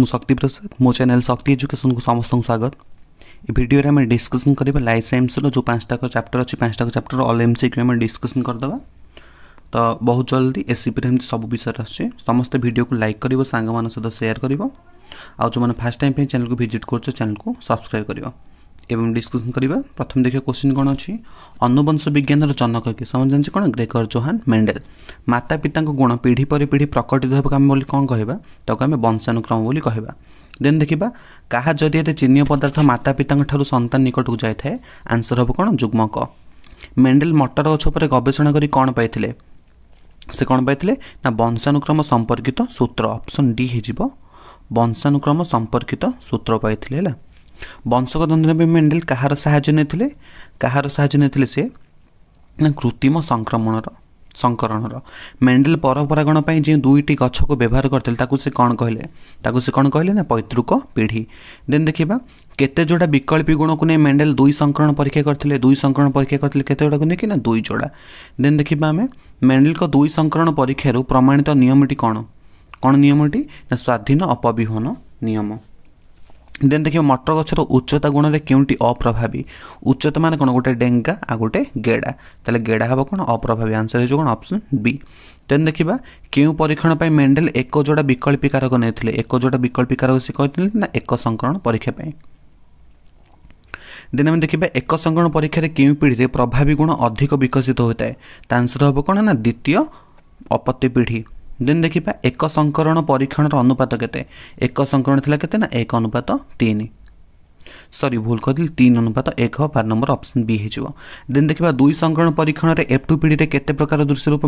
ମୁଁ ଶକ୍ତି ପ୍ରସାଦ ମୋ ଚ୍ୟାନେଲ୍ ଶକ୍ତି ଏଜୁକେସନ୍କୁ ସମସ୍ତଙ୍କୁ ସ୍ୱାଗତ ଏ ଭିଡ଼ିଓରେ ଆମେ ଡିସ୍କସନ୍ କରିବା ଲାଇଫ୍ ସାଇନ୍ସର ଯେଉଁ ପାଞ୍ଚଟାକ ଚାପ୍ଟର ଅଛି ପାଞ୍ଚଟାକ chapter all M C Q ଆମେ ଡିସ୍କସନ୍ କରିଦେବା ତ ବହୁତ ଜଲ୍ଦି ଏସ୍ସିପିରେ ଏମିତି ସବୁ ବିଷୟରେ ଆସୁଛି ସମସ୍ତେ ଭିଡ଼ିଓକୁ ଲାଇକ୍ କରିବ ସାଙ୍ଗମାନଙ୍କ ସହିତ ସେୟାର କରିବ ଆଉ ଯେଉଁମାନେ ଫାର୍ଷ୍ଟ ଟାଇମ୍ ପାଇଁ ଚ୍ୟାନେଲ୍କୁ ଭିଜିଟ୍ କରୁଛ ଚ୍ୟାନେଲ୍କୁ ସବସ୍କ୍ରାଇବ୍ କରିବ এবং ডিসকসন করা প্রথমে দেখি কোশ্চিন কোণ অনুবংশ বিজ্ঞানর জনক কি সমস্ত জানি কোণ গ্রেকর জোহান মেন্ডেল মাতা পিতা গুণ পিঢ়ি পরে পিঢ়ি প্রকটিত হওয়া আমি বলি কম কহবা তাকে আমি বংশানুক্রম বলে কহবা দেন দেখা কাহা জরিয়ে চিহ্নীয় পদার্থ মাতা পিতা সন্তান নিকটক যাই থাকে আনসর হব কোণ যুগ্ম ক মেন্ডেল মটর গছ উপরে গবেষণা করে কোণ পাই সে কোণ পাই না বংশানুক্রম সম্পর্কিত সূত্র অপশন ডি হয়ে বংশানুক্রম সম্পর্কিত সূত্র পাই হলা ବଂଶକ ଦ୍ୱନ୍ଦ୍ୱ ପାଇଁ ମେଣ୍ଡେଲ କାହାର ସାହାଯ୍ୟ ନେଇଥିଲେ କାହାର ସାହାଯ୍ୟ ନେଇଥିଲେ ସେ ନା କୃତ୍ରିମ ସଂକ୍ରମଣର ସଂକରଣର ମେଣ୍ଡେଲ ପରପରାଗଣ ପାଇଁ ଯେଉଁ ଦୁଇଟି ଗଛକୁ ବ୍ୟବହାର କରିଥିଲେ ତାକୁ ସେ କ'ଣ କହିଲେ ତାକୁ ସେ କ'ଣ କହିଲେ ନା ପୈତୃକ ପିଢ଼ି ଦେନ୍ ଦେଖିବା କେତେ ଯୋଡ଼ା ବିକଳ୍ପୀ ଗୁଣକୁ ନେଇ ମେଣ୍ଡେଲ ଦୁଇ ସଂକରଣ ପରୀକ୍ଷା କରିଥିଲେ ଦୁଇ ସଂକରଣ ପରୀକ୍ଷା କରିଥିଲେ କେତେ ଯୋଡ଼ାକୁ ନେଇକି ନା ଦୁଇ ଯୋଡ଼ା ଦେନ୍ ଦେଖିବା ଆମେ ମେଣ୍ଡେଲଙ୍କ ଦୁଇ ସଂକରଣ ପରୀକ୍ଷାରୁ ପ୍ରମାଣିତ ନିୟମଟି କ'ଣ କ'ଣ ନିୟମଟି ନା ସ୍ୱାଧୀନ ଅପବିହନ ନିୟମ ଦେନ୍ ଦେଖିବ ମଟର ଗଛର ଉଚ୍ଚତା ଗୁଣରେ କେଉଁଟି ଅପ୍ରଭାବୀ ଉଚ୍ଚତା ମାନେ କ'ଣ ଗୋଟେ ଡେଙ୍ଗା ଆଉ ଗୋଟେ ଗେଡ଼ା ତାହେଲେ ଗେଡ଼ା ହେବ କ'ଣ ଅପ୍ରଭାବୀ ଆନ୍ସର୍ ହେଇଯିବ କ'ଣ ଅପସନ୍ ବି ଦେନ୍ ଦେଖିବା କେଉଁ ପରୀକ୍ଷଣ ପାଇଁ ମେଣ୍ଡେଲ ଏକ ଯୋଡ଼ା ବିକଳ୍ପୀ କାରକ ନେଇଥିଲେ ଏକ ଯୋଡ଼ା ବିକଳ୍ପୀ କାରକ ସେ କହିଥିଲେ ନା ଏକ ସଂକରଣ ପରୀକ୍ଷା ପାଇଁ ଦେନ୍ ଆମେ ଦେଖିବା ଏକ ସଂକରଣ ପରୀକ୍ଷାରେ କେଉଁ ପିଢ଼ିରେ ପ୍ରଭାବୀ ଗୁଣ ଅଧିକ ବିକଶିତ ହୋଇଥାଏ ତା ଆନ୍ସର୍ ହେବ କ'ଣ ନା ଦ୍ୱିତୀୟ ଅପତ୍ୟ ପିଢ଼ି দেন দেখিবা একসংকরণ পৰীক্ষণৰ অনুপাত কete একসংকরণ থলা কete না এক অনুপাত 3 সৰি ভুল কদিল 3 অনুপাত 1 পৰ নম্বৰ অপচন বি হেজিব দেন দেখিবা দুই সংকরণ পৰীক্ষণৰ এফ2 পিডি তে কete প্ৰকাৰৰ দৰ্শন ৰূপ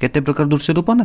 কete প্ৰকাৰৰ দৰ্শন ৰূপ না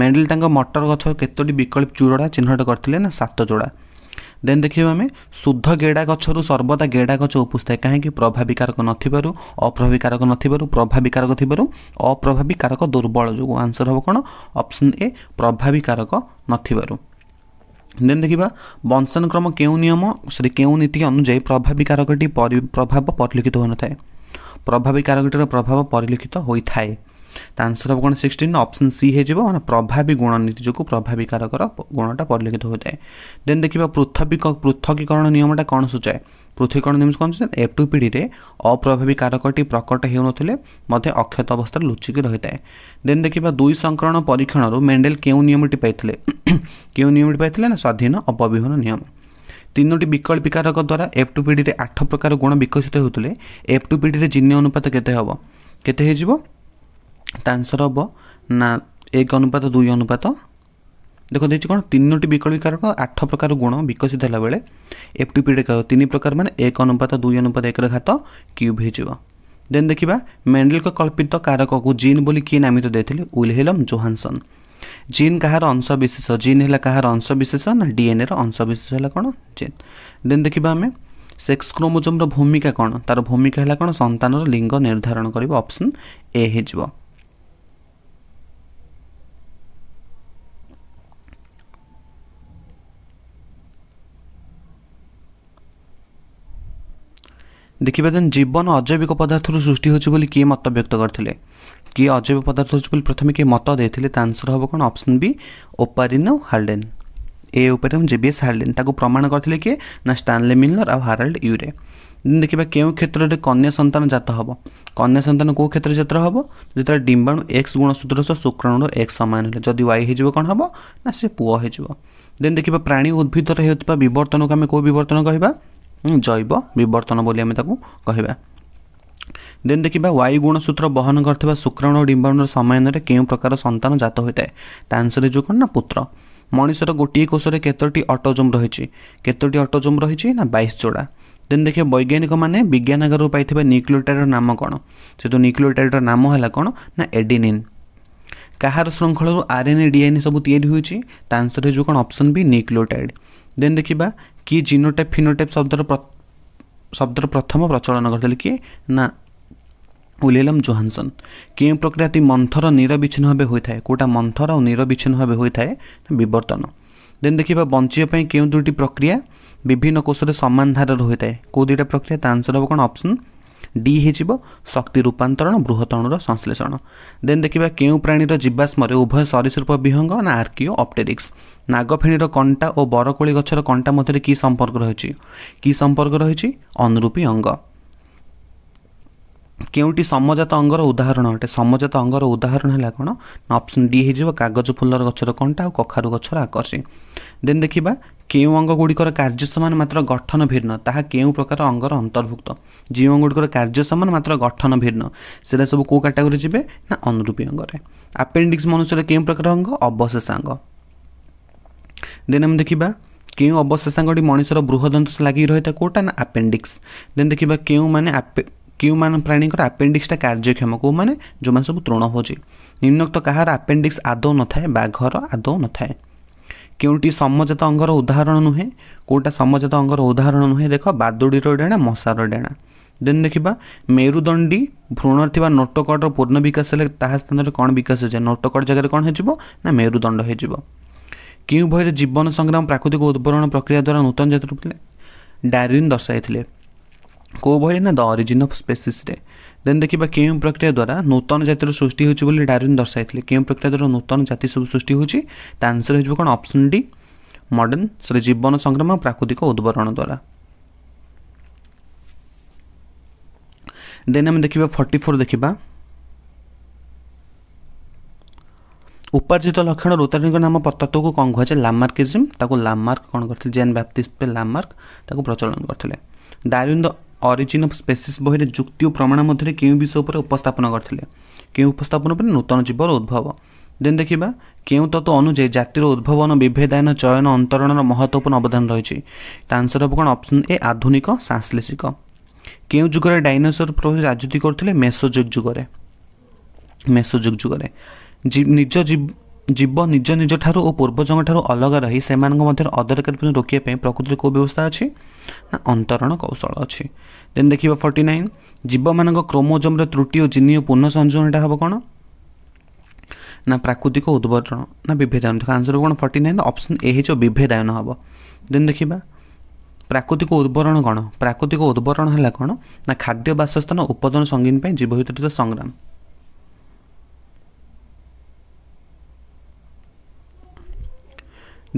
মেন্ডেল টং মটৰ গছ কeteটি বিকল্প চুৰা চিহ্নত কৰtile না সাত জোড়া ଦେନ୍ ଦେଖିବା ଆମେ ଶୁଦ୍ଧ ଗେଡ଼ା ଗଛରୁ ସର୍ବଦା ଗେଡ଼ା ଗଛ ଉପସ୍ଥାଏ କାହିଁକି ପ୍ରଭାବୀକାରକ ନଥିବାରୁ ଅପ୍ରଭାବୀକାରକ ନଥିବାରୁ ପ୍ରଭାବୀକାରକ ଥିବାରୁ ଅପ୍ରଭାବୀକାରକ ଦୁର୍ବଳ ଯୋଗୁଁ ଆନ୍ସର୍ ହେବ କ'ଣ ଅପସନ୍ ଏ ପ୍ରଭାବୀକାରକ ନଥିବାରୁ ଦେନ୍ ଦେଖିବା ବଂଶାନୁକ୍ରମ କେଉଁ ନିୟମ ସରି କେଉଁ ନୀତି ଅନୁଯାୟୀ ପ୍ରଭାବୀକାରକଟି ପ୍ରଭାବ ପରିଲକ୍ଷିତ ହୋଇନଥାଏ ପ୍ରଭାବୀକାରକଟିର ପ୍ରଭାବ ପରିଲକ୍ଷିତ ହୋଇଥାଏ ତା ଆନ୍ସର୍ ହେବ କ'ଣ ସିକ୍ସଟିନ୍ ଅପସନ୍ ସି ହେଇଯିବ ମାନେ ପ୍ରଭାବୀ ଗୁଣ ନୀତି ଯୋଗୁଁ ପ୍ରଭାବୀ କାରକର ଗୁଣଟା ପରିଲକ୍ଷିତ ହୋଇଥାଏ ଦେନ୍ ଦେଖିବା ପୃଥକୀ ପୃଥକୀକରଣ ନିୟମଟା କ'ଣ ସୂଚାଏ ପୃଥକୀକରଣ ନିୟମ କ'ଣ ସୂଚାଏ ଏଫ୍ ଟୁ ପିଢ଼ିରେ ଅପ୍ରଭାବୀ କାରକଟି ପ୍ରକଟ ହେଉନଥିଲେ ମଧ୍ୟ ଅକ୍ଷତ ଅବସ୍ଥାରେ ଲୁଚିକି ରହିଥାଏ ଦେନ୍ ଦେଖିବା ଦୁଇ ସଂକରଣ ପରୀକ୍ଷଣରୁ ମେଣ୍ଡେଲ କେଉଁ ନିୟମଟି ପାଇଥିଲେ କେଉଁ ନିୟମଟି ପାଇଥିଲେ ନା ସ୍ୱାଧୀନ ଅପବିହନ ନିୟମ ତିନୋଟି ବିକଳ୍ପିକାରକ ଦ୍ୱାରା ଏଫ୍ ଟୁ ପିଢ଼ିରେ ଆଠ ପ୍ରକାର ଗୁଣ ବିକଶିତ ହେଉଥିଲେ ଏଫ୍ ଟୁ ପିଢ଼ିରେ ଜିନ୍ୟ ଅନୁପାତ କେତେ ହେବ କେତେ ହେଇଯିବ ତାନ୍ସର ହେବ ନା ଏକ ଅନୁପାତ ଦୁଇ ଅନୁପାତ ଦେଖ ଦେଇଛି କ'ଣ ତିନୋଟି ବିକଳ୍ପୀ କାରକ ଆଠ ପ୍ରକାର ଗୁଣ ବିକଶିତ ହେଲାବେଳେ ଏଫ୍ ଟି ପିରେ ତିନି ପ୍ରକାର ମାନେ ଏକ ଅନୁପାତ ଦୁଇ ଅନୁପାତ ଏକର ଘାତ କ୍ୟୁବ୍ ହୋଇଯିବ ଦେନ୍ ଦେଖିବା ମେଣ୍ଡେଲଙ୍କ କଳ୍ପିତ କାରକକୁ ଜିନ୍ ବୋଲି କିଏ ନାମିତ ଦେଇଥିଲେ ୱିଲହେଲମ୍ ଜୋହାନସନ୍ ଜିନ୍ କାହାର ଅଂଶବିଶେଷ ଜିନ୍ ହେଲା କାହାର ଅଂଶବିଶେଷ ନା ଡିଏନ୍ଏର ଅଂଶବିଶେଷ ହେଲା କ'ଣ ଜିନ୍ ଦେନ୍ ଦେଖିବା ଆମେ ସେକ୍ସ କ୍ରୋମୋଜୋମ୍ର ଭୂମିକା କ'ଣ ତା'ର ଭୂମିକା ହେଲା କ'ଣ ସନ୍ତାନର ଲିଙ୍ଗ ନିର୍ଦ୍ଧାରଣ କରିବ ଅପସନ୍ ଏ ହେଇଯିବ ଦେଖିବା ଦେନ୍ ଜୀବନ ଅଜୈବିକ ପଦାର୍ଥରୁ ସୃଷ୍ଟି ହେଉଛି ବୋଲି କିଏ ମତ ବ୍ୟକ୍ତ କରିଥିଲେ କିଏ ଅଜୈବ ପଦାର୍ଥ ହେଉଛି ବୋଲି ପ୍ରଥମେ କିଏ ମତ ଦେଇଥିଲେ ତା ଆନ୍ସର୍ ହେବ କ'ଣ ଅପସନ୍ ବି ଓପାରିନୋ ହାର୍ଡେନ୍ ଏ ଉପରେ ଜେବିଏସ୍ ହାର୍ଡେନ୍ ତାକୁ ପ୍ରମାଣ କରିଥିଲେ କିଏ ନା ଷ୍ଟାନଲେ ମିଲର ଆଉ ହାରାଲ୍ଡ ୟୁରେ ଦେଖିବା କେଉଁ କ୍ଷେତ୍ରରେ କନ୍ୟା ସନ୍ତାନ ଜାତ ହେବ କନ୍ୟା ସନ୍ତାନ କେଉଁ କ୍ଷେତ୍ରରେ ଜାତ ହେବ ଯେତେବେଳେ ଡିମ୍ବାଣୁ ଏକ୍ସ ଗୁଣ ସୂତ୍ର ଶୁକ୍ରାଣୁର ଏକ୍ସ ସମାନ ହେଲେ ଯଦି ୱାଇ ହେଇଯିବ କ'ଣ ହେବ ନା ସେ ପୁଅ ହେଇଯିବ ଦେନ୍ ଦେଖିବା ପ୍ରାଣୀ ଉଦ୍ଭିଦରେ ହେଉଥିବା ବିବର୍ତ୍ତନକୁ ଆମେ କେଉଁ ବିବର୍ତ୍ତନ କହିବା জৈব বিবর্তন বলে আমি তাকে কহবা দেন দেখিবা ୱାଇ ଗୁଣସୂତ୍ର ବହନ କରିଥିବା ଶୁକ୍ରାଣୁ ଡିମ୍ବାଣୁର ସମନ୍ୱୟରେ କେଉଁ ପ୍ରକାର ସନ୍ତାନ ଜାତ ହୋଇଥାଏ ତା ଆନ୍ସର ଯେଉଁ କ'ଣ ନା ପୁତ୍ର ମଣିଷର ଗୋଟିଏ କୋଷରେ କେତୋଟି ଅଟୋଜୋମ୍ ରହିଛି କେତୋଟି ଅଟୋଜୋମ୍ ରହିଛି ନା ବାଇଶ ଯୋଡ଼ା ଦେନ୍ ଦେଖିବା ବୈଜ୍ଞାନିକମାନେ ବିଜ୍ଞାନାଗାରରୁ ପାଇଥିବା ନ୍ୟୁକ୍ଲିଓଟାଇଡ଼ର ନାମ କ'ଣ ସେ ଯେଉଁ ନ୍ୟୁକ୍ଲିଓଟାଇଡ଼ର ନାମ ହେଲା କ'ଣ ନା ଏଡିନିନ୍ କାହାର ଶୃଙ୍ଖଳରୁ ଆର୍ଏନ୍ଏ ଡିଏନ୍ଏ ସବୁ ତିଆରି ହୋଇଛି ତା ଆନ୍ସରରେ ଯେଉଁ କ'ଣ ଅପସନ୍ ବି ନ୍ୟୁକ୍ଲିଓଟାଇଡ଼ ଦେନ୍ ଦେଖିବା କିଏ ଜିନୋଟାଇପ୍ ଫିନୋଟାଇପ୍ ଶବ୍ଦର ଶବ୍ଦର ପ୍ରଥମ ପ୍ରଚଳନ କରିଥିଲେ କିଏ ନା উইলিয়াম জোহানসন কেউ প্রক্রিয়াটি মন্থর নিরবিচ্ছিন্ন ভাবে হয়ে থাকে কোটা মন্থর ও নিরবিচ্ছিন্ন ভাবে হয়ে থাকে বিবর্তন দেন দেখিবা বঞ্চিবা পাই কেউ দুইটি প্রক্রিয়া বিভিন্ন কোষরে সমান ধারার হয়ে থাকে কেউ দুইটা প্রক্রিয়া তা আনসর হব কোণ অপশন ଡି ହୋଇଯିବ ଶକ୍ତି ରୂପାନ୍ତରଣ ବୃହତଣୁର ସଂଶ୍ଳେଷଣ ଦେନ୍ ଦେଖିବା କେଉଁ ପ୍ରାଣୀର ଜୀବାଶ୍ମରେ ଉଭୟ ସରୀସୃପ ବିହଙ୍ଗ ନା ଆର୍କିଓ ଅପ୍ଟେରିକ୍ସ ନାଗଫେଣୀର କଣ୍ଟା ଓ ବରକୋଳି ଗଛର କଣ୍ଟା ମଧ୍ୟରେ କି ସମ୍ପର୍କ ରହିଛି କି ସମ୍ପର୍କ ରହିଛି ଅନୁରୂପୀ ଅଙ୍ଗ କେଉଁଠି ସମଜାତ ଅଙ୍ଗର ଉଦାହରଣ ଅଟେ ସମଜାତ ଅଙ୍ଗର ଉଦାହରଣ ହେଲା କ'ଣ ଅପ୍ସନ୍ ଡି ହୋଇଯିବ କାଗଜ ଫୁଲର ଗଛର କଣ୍ଟା ଆଉ କଖାରୁ ଗଛର ଆକର୍ଷି ଦେନ୍ ଦେଖିବା କେଉଁ ଅଙ୍ଗଗୁଡ଼ିକର କାର୍ଯ୍ୟ ସମାନ ମାତ୍ର ଗଠନ ଭିନ୍ନ ତାହା କେଉଁ ପ୍ରକାର ଅଙ୍ଗର ଅନ୍ତର୍ଭୁକ୍ତ ଯେଉଁ ଅଙ୍ଗଗୁଡ଼ିକର କାର୍ଯ୍ୟ ସମାନ ମାତ୍ର ଗଠନ ଭିନ୍ନ ସେଟା ସବୁ କେଉଁ କାଟାଗୋରୀ ଯିବେ ନା ଅନୁରୂପୀ ଅଙ୍ଗରେ ଆପେଣ୍ଡିକ୍ସ ମନୁଷ୍ୟର କେଉଁ ପ୍ରକାର ଅଙ୍ଗ ଅବଶେଷାଙ୍ଗ ଦେନ୍ ଆମେ ଦେଖିବା କେଉଁ ଅବଶେଷାଙ୍ଗଟି ମଣିଷର ବୃହଦନ୍ତସ ଲାଗି ରହିଥାଏ କେଉଁଟା ନା ଆପେଣ୍ଡିକ୍ସ ଦେନ୍ ଦେଖିବା କେଉଁମାନେ ଆପେ କେଉଁମାନ ପ୍ରାଣୀଙ୍କର ଆପେଣ୍ଡିକ୍ସଟା କାର୍ଯ୍ୟକ୍ଷମ କେଉଁମାନେ ଯେଉଁମାନେ ସବୁ ତୃଣଭୋଜୀ ନିମ୍ନୋକ୍ତ କାହାର ଆପେଣ୍ଡିକ୍ସ ଆଦୌ ନଥାଏ ବାଘର ଆଦୌ ନଥାଏ କେଉଁଟି ସମଜାତ ଅଙ୍ଗର ଉଦାହରଣ ନୁହେଁ କେଉଁଟା ସମଜାତ ଅଙ୍ଗର ଉଦାହରଣ ନୁହେଁ ଦେଖ ବାଦୁଡ଼ିର ଡେଣା ମଶାର ଡେଣା ଦେନ୍ ଦେଖିବା ମେରୁଦଣ୍ଡୀ ଭ୍ରୂଣରେ ଥିବା ନୋଟକଡ଼ର ପୂର୍ଣ୍ଣ ବିକାଶ ହେଲେ ତାହା ସ୍ଥାନରେ କ'ଣ ବିକାଶ ହେଇଯାଏ ନୋଟକଡ଼ ଜାଗାରେ କ'ଣ ହେଇଯିବ ନା ମେରୁଦଣ୍ଡ ହେଇଯିବ କେଉଁ ବହିରେ ଜୀବନ ସଂଗ୍ରାମ ପ୍ରାକୃତିକ ଉଦ୍ଭରଣ ପ୍ରକ୍ରିୟା ଦ୍ୱାରା ନୂତନ ଜାତି ରୂପିଲେ ଡାର୍ୱିନ୍ ଦର୍ଶାଇଥିଲେ କେଉଁ ବହି ନା ଦ ଅରିଜିନ୍ ଅଫ୍ ସ୍ପେସିସ୍ରେ ଦେନ୍ ଦେଖିବା କେଉଁ ପ୍ରକ୍ରିୟା ଦ୍ୱାରା ନୂତନ ଜାତିର ସୃଷ୍ଟି ହେଉଛି ବୋଲି ଡାରୱିନ୍ ଦର୍ଶାଇଥିଲେ କେଉଁ ପ୍ରକ୍ରିୟା ଦ୍ୱାରା ନୂତନ ଜାତି ସବୁ ସୃଷ୍ଟି ହେଉଛି ତା ଆନ୍ସର ହେଇଯିବ କ'ଣ ଅପସନ୍ ଡି ମଡର୍ଣ୍ଣ ସେଟା ଜୀବନ ସଂଗ୍ରାମ ପ୍ରାକୃତିକ ଉଦ୍ବରଣ ଦ୍ୱାରା ଦେନ୍ ଆମେ ଦେଖିବା ଫର୍ଟି ଫୋର୍ ଦେଖିବା ଉପାର୍ଜିତ ଲକ୍ଷଣ ରୋତାରୀଙ୍କ ନାମ ତତ୍ତ୍ୱକୁ କ'ଣ କୁହାଯାଏ ଲାମାର୍କିଜିମ୍ ତାକୁ ଲାମାର୍କ କ'ଣ କରିଥିଲେ ଜେନ୍ ବ୍ୟାପ୍ତିଷ୍ଟ ଲାମାର୍କ ତାକୁ ପ୍ରଚଳନ କରିଥିଲେ Darwin the origin of species বইয়ের যুক্তি ও প্রমাণ মধ্যে কেউ বিষয় উপরে উপস্থাপন করলে কেউ উপস্থাপন উপরে নূতন জীবর উদ্ভব দেন দেখিবা কেউ তত্ত্ব অনুযায়ী জাতির উদ্ভবন বিভেদায়ন চয়ন অন্তরণর মহত্বপূর্ণ অবদান রয়েছে তা আনসর হব কোণ অপসন এ আধুনিক সাংশ্লেষিক কেউ যুগরে ডাইনোসর রাজনীতি করুলে মেসোযোগ যুগরে মেসোযোগ যুগরে নিজ জীব নিজ নিজ ঠাରୁ ଓ ପୂର୍ବଜଙ୍କ ଠାରୁ ଅଲଗା ରହି ସେମାନଙ୍କ ମଧ୍ୟରେ ଅଦରକାରୀପଣ ରୋକିବା ପାଇଁ ପ୍ରକୃତିରେ କେଉଁ ବ୍ୟବସ୍ଥା ଅଛି ନା ଅନ୍ତରଣ କୌଶଳ ଅଛି ଦେନ୍ ଦେଖିବା ଫର୍ଟି ନାଇନ୍ ଜୀବମାନଙ୍କ କ୍ରୋମୋଜୋମ୍ର ତ୍ରୁଟି ଓ ଜିନି ଓ ପୁନଃ ସଂଯୋଜନଟା ହେବ କ'ଣ ନା ପ୍ରାକୃତିକ ଉଦ୍ବର୍ତ୍ତନ ନା ବିଭେଦାୟନ ଦେଖ ଆନ୍ସର୍ କ'ଣ ଫର୍ଟି ନାଇନ୍ ଅପସନ୍ ଏ ହେଇଯିବ ବିଭେଦାୟନ ହେବ ଦେନ୍ ଦେଖିବା ପ୍ରାକୃତିକ ଉର୍ବରଣ କ'ଣ ପ୍ରାକୃତିକ ଉର୍ବରଣ ହେଲା କ'ଣ ନା ଖାଦ୍ୟ ବାସସ୍ଥାନ ଉତ୍ପାଦନ ସଙ୍ଗୀନ ପାଇଁ ଜୀବ ଭିତରେ ସଂଗ୍ରାମ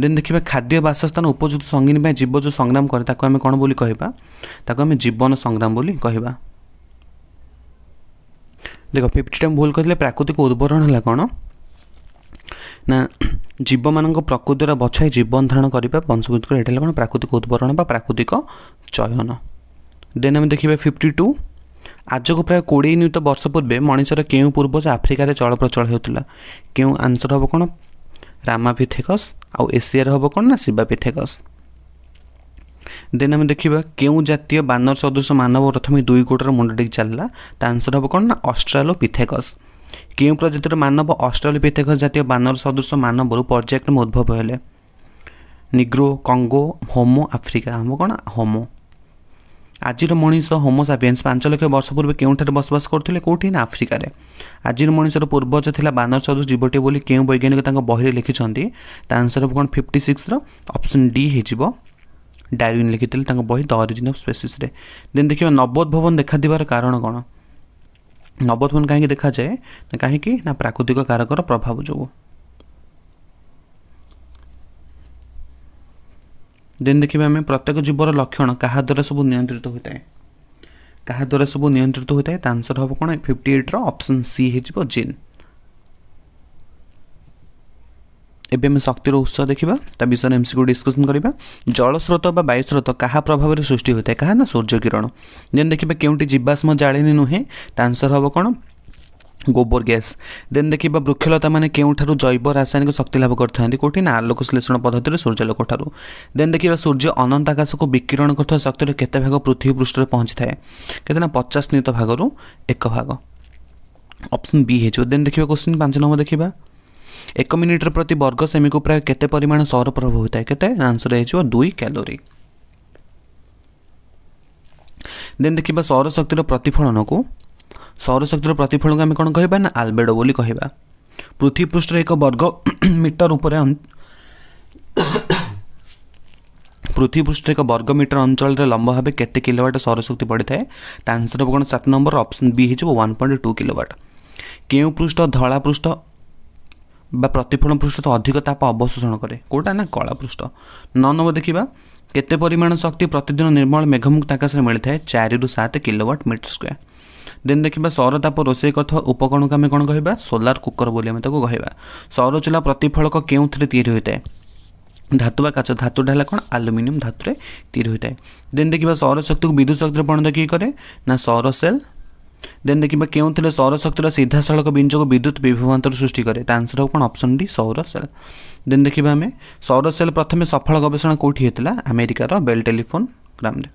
ଦେନ୍ ଦେଖିବା ଖାଦ୍ୟ ବାସସ୍ଥାନ ଉପଯୁକ୍ତ ସଙ୍ଗିନୀ ପାଇଁ ଜୀବ ଯେଉଁ ସଂଗ୍ରାମ କରେ ତାକୁ ଆମେ କ'ଣ ବୋଲି କହିବା ତାକୁ ଆମେ ଜୀବନ ସଂଗ୍ରାମ ବୋଲି କହିବା ଦେଖ ଫିଫ୍ଟିଟା ମୁଁ ଭୁଲ କହିଥିଲେ ପ୍ରାକୃତିକ ଉର୍ବରଣ ହେଲା କ'ଣ ନା ଜୀବମାନଙ୍କ ପ୍ରକୃତି ଦ୍ୱାରା ବଛାଇ ଜୀବନ ଧାରଣ କରିବା ବଂଶବୃଦ୍ଧିକ ଏଇଟା ହେଲା କ'ଣ ପ୍ରାକୃତିକ ଉର୍ବରଣ ବା ପ୍ରାକୃତିକ ଚୟନ ଦେନ୍ ଆମେ ଦେଖିବା ଫିଫ୍ଟି ଟୁ ଆଜକୁ ପ୍ରାୟ କୋଡ଼ିଏ ନିୟୁତ ବର୍ଷ ପୂର୍ବେ ମଣିଷର କେଉଁ ପୂର୍ବଜ ଆଫ୍ରିକାରେ ଚଳପ୍ରଚଳ ହେଉଥିଲା କେଉଁ ଆନ୍ସର୍ ହେବ କ'ଣ ରାମାପିଥେକସ୍ ଆଉ ଏସିଆରେ ହେବ କ'ଣ ନା ଶିବାପିଥେକସ୍ ଦେନ୍ ଆମେ ଦେଖିବା କେଉଁ ଜାତୀୟ ବାନର ସଦୃଶ ମାନବ ପ୍ରଥମେ ଦୁଇ ଗୋଡ଼ର ମୁଣ୍ଡ ଟେକି ଚାଲିଲା ତା ଆନ୍ସର୍ ହେବ କ'ଣ ନା ଅଷ୍ଟ୍ରାଲୋ ପିଥେକସ୍ କେଉଁ ପ୍ରଜାତିର ମାନବ ଅଷ୍ଟ୍ରାଲୋ ପିଥେକସ୍ ଜାତୀୟ ବାନର ସଦୃଶ ମାନବରୁ ପର୍ଯ୍ୟାୟକ୍ରମେ ଉଦ୍ଭବ ହେଲେ ନିଗ୍ରୋ କଙ୍ଗୋ ହୋମୋ ଆଫ୍ରିକା ହେବ କ'ଣ ହୋମୋ ଆଜିର ମଣିଷ ହୋମୋସାପିଏନ୍ସ ପାଞ୍ଚ ଲକ୍ଷ ବର୍ଷ ପୂର୍ବେ କେଉଁଠାରେ ବସବାସ କରୁଥିଲେ କେଉଁଠି ନା ଆଫ୍ରିକାରେ ଆଜିର ମଣିଷର ପୂର୍ବଜ ଥିଲା ବାନର ସଦୃଶ ଜୀବଟିଏ ବୋଲି କେଉଁ ବୈଜ୍ଞାନିକ ତାଙ୍କ ବହିରେ ଲିଖିଛନ୍ତି ତା ଆନ୍ସର୍ ହେବ କ'ଣ ଫିଫ୍ଟି ସିକ୍ସର ଅପସନ୍ ଡି ହେଇଯିବ ଡାରୱିନ୍ ଲେଖିଥିଲେ ତାଙ୍କ ବହି ଦ ଅରିଜିନ୍ ଅଫ୍ ସ୍ପେସିସ୍ରେ ଦେନ୍ ଦେଖିବା ନବୋଦ ଭବନ ଦେଖାଦେବାର କାରଣ କ'ଣ ନବୋଦ ଭବନ କାହିଁକି ଦେଖାଯାଏ ନା କାହିଁକି ନା ପ୍ରାକୃତିକ କାରକର ପ୍ରଭାବ ଯୋଗୁଁ দেন দেখিবা আমি প্রত্যেক জীবৰ লক্ষণ কaha দৰে সব নিয়ন্ত্ৰিত হয় তাই কaha দৰে সব নিয়ন্ত্ৰিত হয় তাৰ আনসার হ'ব কোন 58 ৰ অপচন সি হিজব জিন এবেম শক্তিৰ উৎস দেখিবা তাৰ বিষয়ে আমি এমসি কিউ ডিসকাসন কৰিব জল উৎস বা বায়ুস্ৰত কaha প্ৰভাৱৰে সৃষ্টি হয় কaha না সূৰ্য किरण দেন দেখিবা কিউটি জিবাসম জাৰেনি নহৈ তাৰ আনসার হ'ব কোন ଗୋବର ଗ୍ୟାସ୍ ଦେନ୍ ଦେଖିବା ବୃକ୍ଷଲତାମାନେ କେଉଁଠାରୁ ଜୈବ ରାସାୟନିକ ଶକ୍ତି ଲାଭ କରିଥାନ୍ତି କେଉଁଠି ନା ଆଲୋକଶ୍ଳେଷଣ ପଦ୍ଧତିରେ ସୂର୍ଯ୍ୟାଲୋକଠାରୁ ଦେନ୍ ଦେଖିବା ସୂର୍ଯ୍ୟ ଅନନ୍ତ ଆକାଶକୁ ବିକିରଣ କରୁଥିବା ଶକ୍ତିର କେତେ ଭାଗ ପୃଥିବୀ ପୃଷ୍ଠରେ ପହଞ୍ଚିଥାଏ କେତେ ନା ପଚାଶ ନିୟୁତ ଭାଗରୁ ଏକ ଭାଗ ଅପସନ୍ ବି ହେଇଯିବ ଦେନ୍ ଦେଖିବା କୋଶ୍ଚିନ୍ ପାଞ୍ଚ ନମ୍ବର ଦେଖିବା ଏକ ମିନିଟ୍ର ପ୍ରତି ବର୍ଗ ସେମିକୁ ପ୍ରାୟ କେତେ ପରିମାଣ ସହରପ୍ରଭ ହୋଇଥାଏ କେତେ ଆନ୍ସର୍ ହେଇଯିବ ଦୁଇ କ୍ୟାଲୋରି ଦେନ୍ ଦେଖିବା ସୌରଶକ୍ତିର ପ୍ରତିଫଳନକୁ सौरशक्तिर प्रतिफल को आम कौन कह आलबेडो बोली कह पृथ्वी पृष्ठ एक वर्ग मीटर उपर पृथ्वी पृष्ठ एक वर्ग मीटर अंचल लंब भाव केोवाट सौरशक्ति पड़ता है आंसर कौन सात नंबर अप्सन बी हो वन पॉइंट टू किलोवाट के पृष्ठ धला पृष्ठ व प्रतिफल पृष्ठ तो अधिक ताप अवशोषण कै कौटा ना कला पृष्ठ न नंबर देखा केते परिमाण शक्ति प्रतिदिन निर्मल मेघमुक्त आकाश में मिलता है चारु सात किलोवाट मीटर स्क्वायर ଦେନ୍ ଦେଖିବା ସୌର ତାପ ରୋଷେଇ କରୁଥିବା ଉପକରଣକୁ ଆମେ କ'ଣ କହିବା ସୋଲାର କୁକର ବୋଲି ଆମେ ତାକୁ କହିବା ସୌର ଚୁଲା ପ୍ରତିଫଳକ କେଉଁଥିରେ ତିଆରି ହୋଇଥାଏ ଧାତୁ ବା କାଚ ଧାତୁଟା ହେଲା କ'ଣ ଆଲୁମିନିୟମ ଧାତୁରେ ତିଆରି ହୋଇଥାଏ ଦେନ୍ ଦେଖିବା ସୌରଶକ୍ତିକୁ ବିଦ୍ୟୁତ ଶକ୍ତିରେ ପରିଣତ କିଏ କରେ ନା ସୌର ସେଲ୍ ଦେନ୍ ଦେଖିବା କେଉଁଥିରେ ସୌରଶକ୍ତିର ସିଧାସଳଖ ବିଞ୍ଜକୁ ବିଦ୍ୟୁତ ବିଭବାନ୍ତର ସୃଷ୍ଟି କରେ ତା ଆନ୍ସର କ'ଣ ଅପସନ୍ ଡି ସୌର ସେଲ୍ ଦେନ୍ ଦେଖିବା ଆମେ ସୌର ସେଲ୍ ପ୍ରଥମେ ସଫଳ ଗବେଷଣା କେଉଁଠି ହେଇଥିଲା ଆମେରିକାର ବେଲ୍ ଟେଲିଫୋନ୍ ଗ୍ରାମରେ